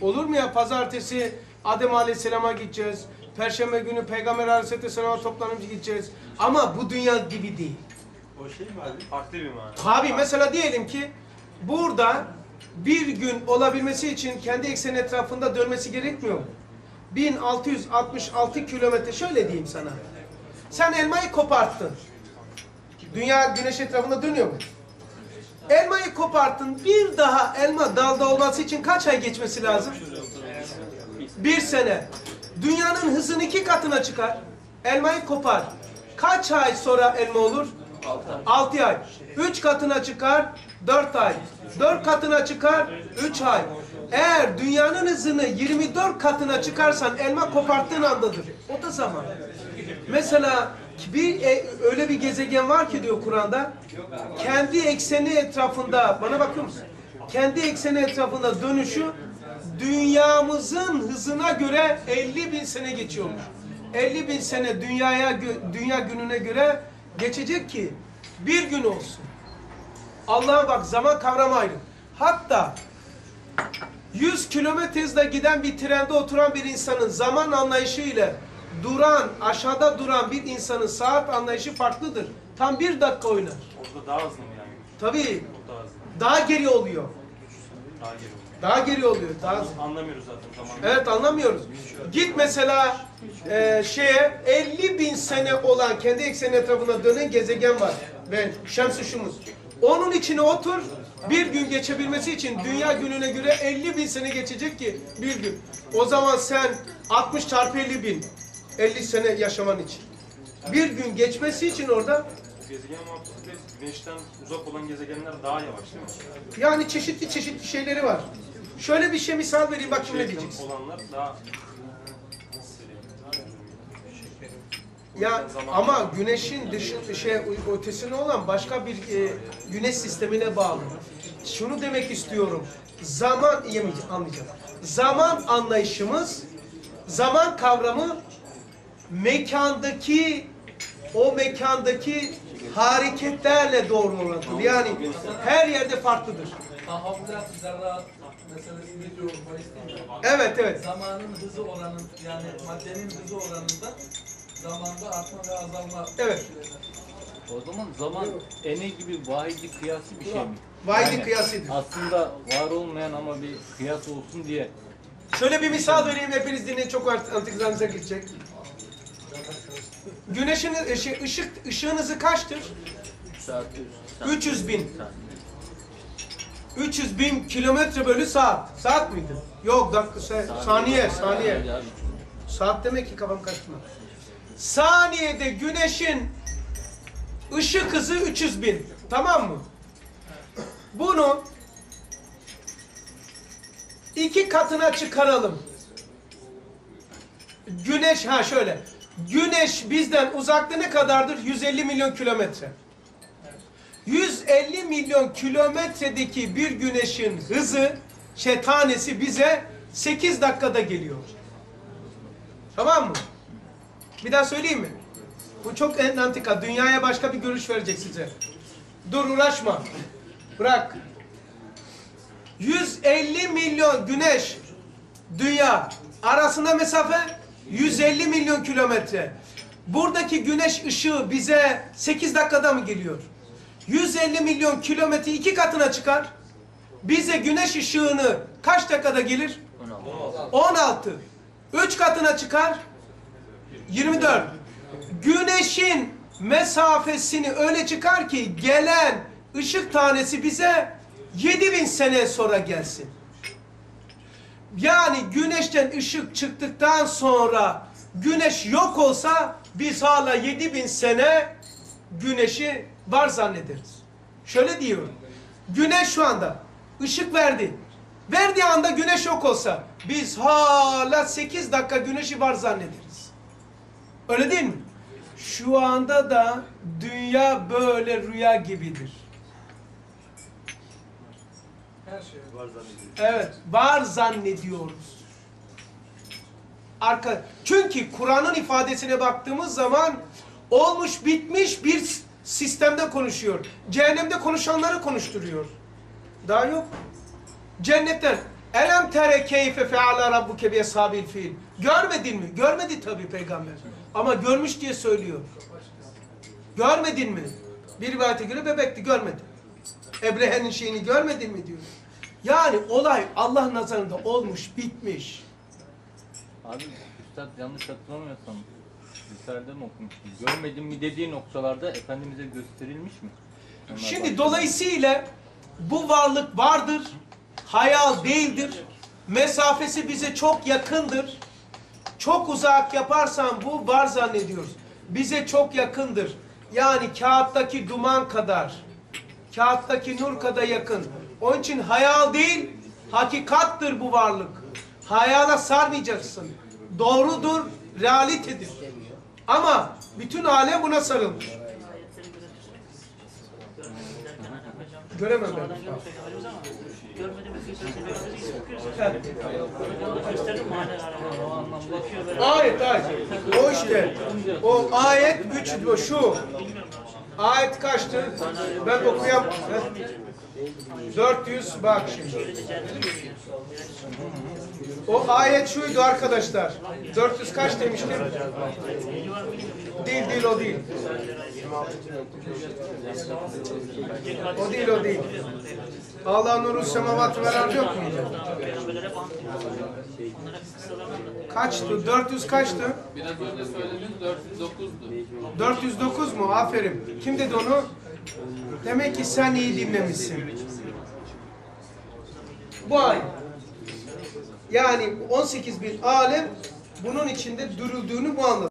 Olur mu ya pazartesi Adem Aleyhisselam'a gideceğiz. Perşembe günü Peygamber Aleyhisselam'a toplanıp gideceğiz. Ama bu dünya gibi değil. O şey mi abi? Farklı bir mana. Abi mesela diyelim ki burada bir gün olabilmesi için kendi ekseni etrafında dönmesi gerekmiyor mu? 1666 kilometre şöyle diyeyim sana. Sen elmayı koparttın. Dünya güneş etrafında dönüyor mu? Elmayı koparttın. Bir daha elma dalda olması için kaç ay geçmesi lazım? Bir sene. Dünyanın hızının iki katına çıkar. Elmayı kopar. Kaç ay sonra elma olur? 6 ay. 3 katına çıkar 4 ay. 4 katına çıkar 3 ay. Eğer dünyanın hızını 24 katına çıkarsan elma koparttığın andadır. O da zaman. Mesela bir e, öyle bir gezegen var ki diyor Kur'an'da kendi ekseni etrafında bana bakıyor musun? Kendi ekseni etrafında dönüşü dünyamızın hızına göre 50 bin sene geçiyormuş. 50 bin sene dünyaya dünya gününe göre geçecek ki bir gün olsun. Allah'a bak zaman kavramı ayrı. Hatta 100 kilometre hızla giden bir trende oturan bir insanın zaman anlayışı ile duran, aşağıda duran bir insanın saat anlayışı farklıdır. Tam bir dakika oynar. Orada daha hızlı mı yani? Tabii daha hızlı. daha geri oluyor. Daha geri oluyor. Daha geri oluyor. Daha hızlı. Anlamıyoruz zaten zamanı. Evet anlamıyoruz. Git mesela e, şeye 50 bin sene olan kendi ekseni etrafında dönen gezegen var. Ben Şems-i Şumuz. Onun içine otur. Bir gün geçebilmesi için dünya gününe göre 50 bin sene geçecek ki bir gün. O zaman sen 60 çarpı 50 bin 50 sene yaşaman için. Bir gün geçmesi için orada Gezegen muhabbeti de güneşten uzak olan gezegenler daha yavaş değil mi? yani çeşitli çeşitli şeyleri var. Şöyle bir şey misal vereyim bak şimdi ne diyeceksin. olanlar daha? Ya ama güneşin dışı şey ötesine olan başka bir e, güneş sistemine bağlı. Şunu demek istiyorum. Zaman yemeyeceğim, anlayacağım. zaman anlayışımız, zaman kavramı mekandaki o mekandaki hareketlerle doğru orantılı. Yani her yerde farklıdır. Zerrat bahis? Evet evet. Zamanın hızı oranın yani maddenin hızı oranında zamanda artma ve azalma. Evet. O zaman zaman ene gibi vahidi kıyası bir şey mi? Vahidi Yani kıyasıdır. Aslında var olmayan ama bir kıyas olsun diye. Şöyle bir misal vereyim hepiniz dinleyin çok ant- antikizanıza gidecek. Güneşin ışı, ışık ışığın hızı kaçtır? 300 bin. 300 bin kilometre bölü saat. Saat miydi? Yok dakika sa- saniye saniye. Saat demek ki kafam karıştırma. Saniyede güneşin ışık hızı 300 bin. Tamam mı? Bunu iki katına çıkaralım. Güneş ha şöyle. Güneş bizden uzakta ne kadardır? 150 milyon kilometre. 150 milyon kilometredeki bir güneşin hızı, şey tanesi bize 8 dakikada geliyor. Tamam mı? Bir daha söyleyeyim mi? Bu çok en antika. Dünyaya başka bir görüş verecek size. Dur uğraşma. Bırak. 150 milyon güneş, dünya arasında mesafe 150 milyon kilometre. Buradaki güneş ışığı bize 8 dakikada mı geliyor? 150 milyon kilometre iki katına çıkar. Bize güneş ışığını kaç dakikada gelir? 16. 3 katına çıkar. 24. Güneşin mesafesini öyle çıkar ki gelen ışık tanesi bize 7000 sene sonra gelsin. Yani güneşten ışık çıktıktan sonra güneş yok olsa biz hala 7000 sene güneşi var zannederiz. Şöyle diyor. Güneş şu anda ışık verdi. Verdiği anda güneş yok olsa biz hala 8 dakika güneşi var zannederiz. Öyle değil mi? Şu anda da dünya böyle rüya gibidir. Her şey. Evet, var zannediyoruz. Arka, çünkü Kur'an'ın ifadesine baktığımız zaman olmuş bitmiş bir sistemde konuşuyor. Cehennemde konuşanları konuşturuyor. Daha yok. Cennetten Elem tere keyfe feala rabbuke bi ashabil fil. Görmedin mi? Görmedi tabii peygamber. Ama görmüş diye söylüyor. Görmedin mi? Bir rivayete göre bebekti görmedi. Ebrehe'nin şeyini görmedin mi diyor. Yani olay Allah nazarında olmuş, bitmiş. Abi Üstad yanlış hatırlamıyorsam Risale'de mi okumuştum? Görmedim mi dediği noktalarda Efendimiz'e gösterilmiş mi? Onlar Şimdi dolayısıyla bu varlık vardır, hayal değildir. Mesafesi bize çok yakındır. Çok uzak yaparsan bu var zannediyoruz. Bize çok yakındır. Yani kağıttaki duman kadar, kağıttaki nur kadar yakın. Onun için hayal değil, hakikattır bu varlık. Hayala sarmayacaksın. Doğrudur, realitedir. Ama bütün alem buna sarılmış. Göremem ben. Ayet ayet. O işte. O ayet 3 bu şu. Ayet kaçtı? Ben okuyam. Heh. 400 bak şimdi. O ayet şuydu arkadaşlar. 400 kaç demiştim? Değil değil o değil. O değil o değil. Allah nuru semavatı vel ardı yok muydu? Kaçtı? 400 kaçtı? Biraz önce söylediğiniz 409'du. 409 mu? Aferin. Kim dedi onu? Demek ki sen iyi dinlemişsin. Bu ay. Yani 18 bin alem bunun içinde dürüldüğünü bu anlatıyor.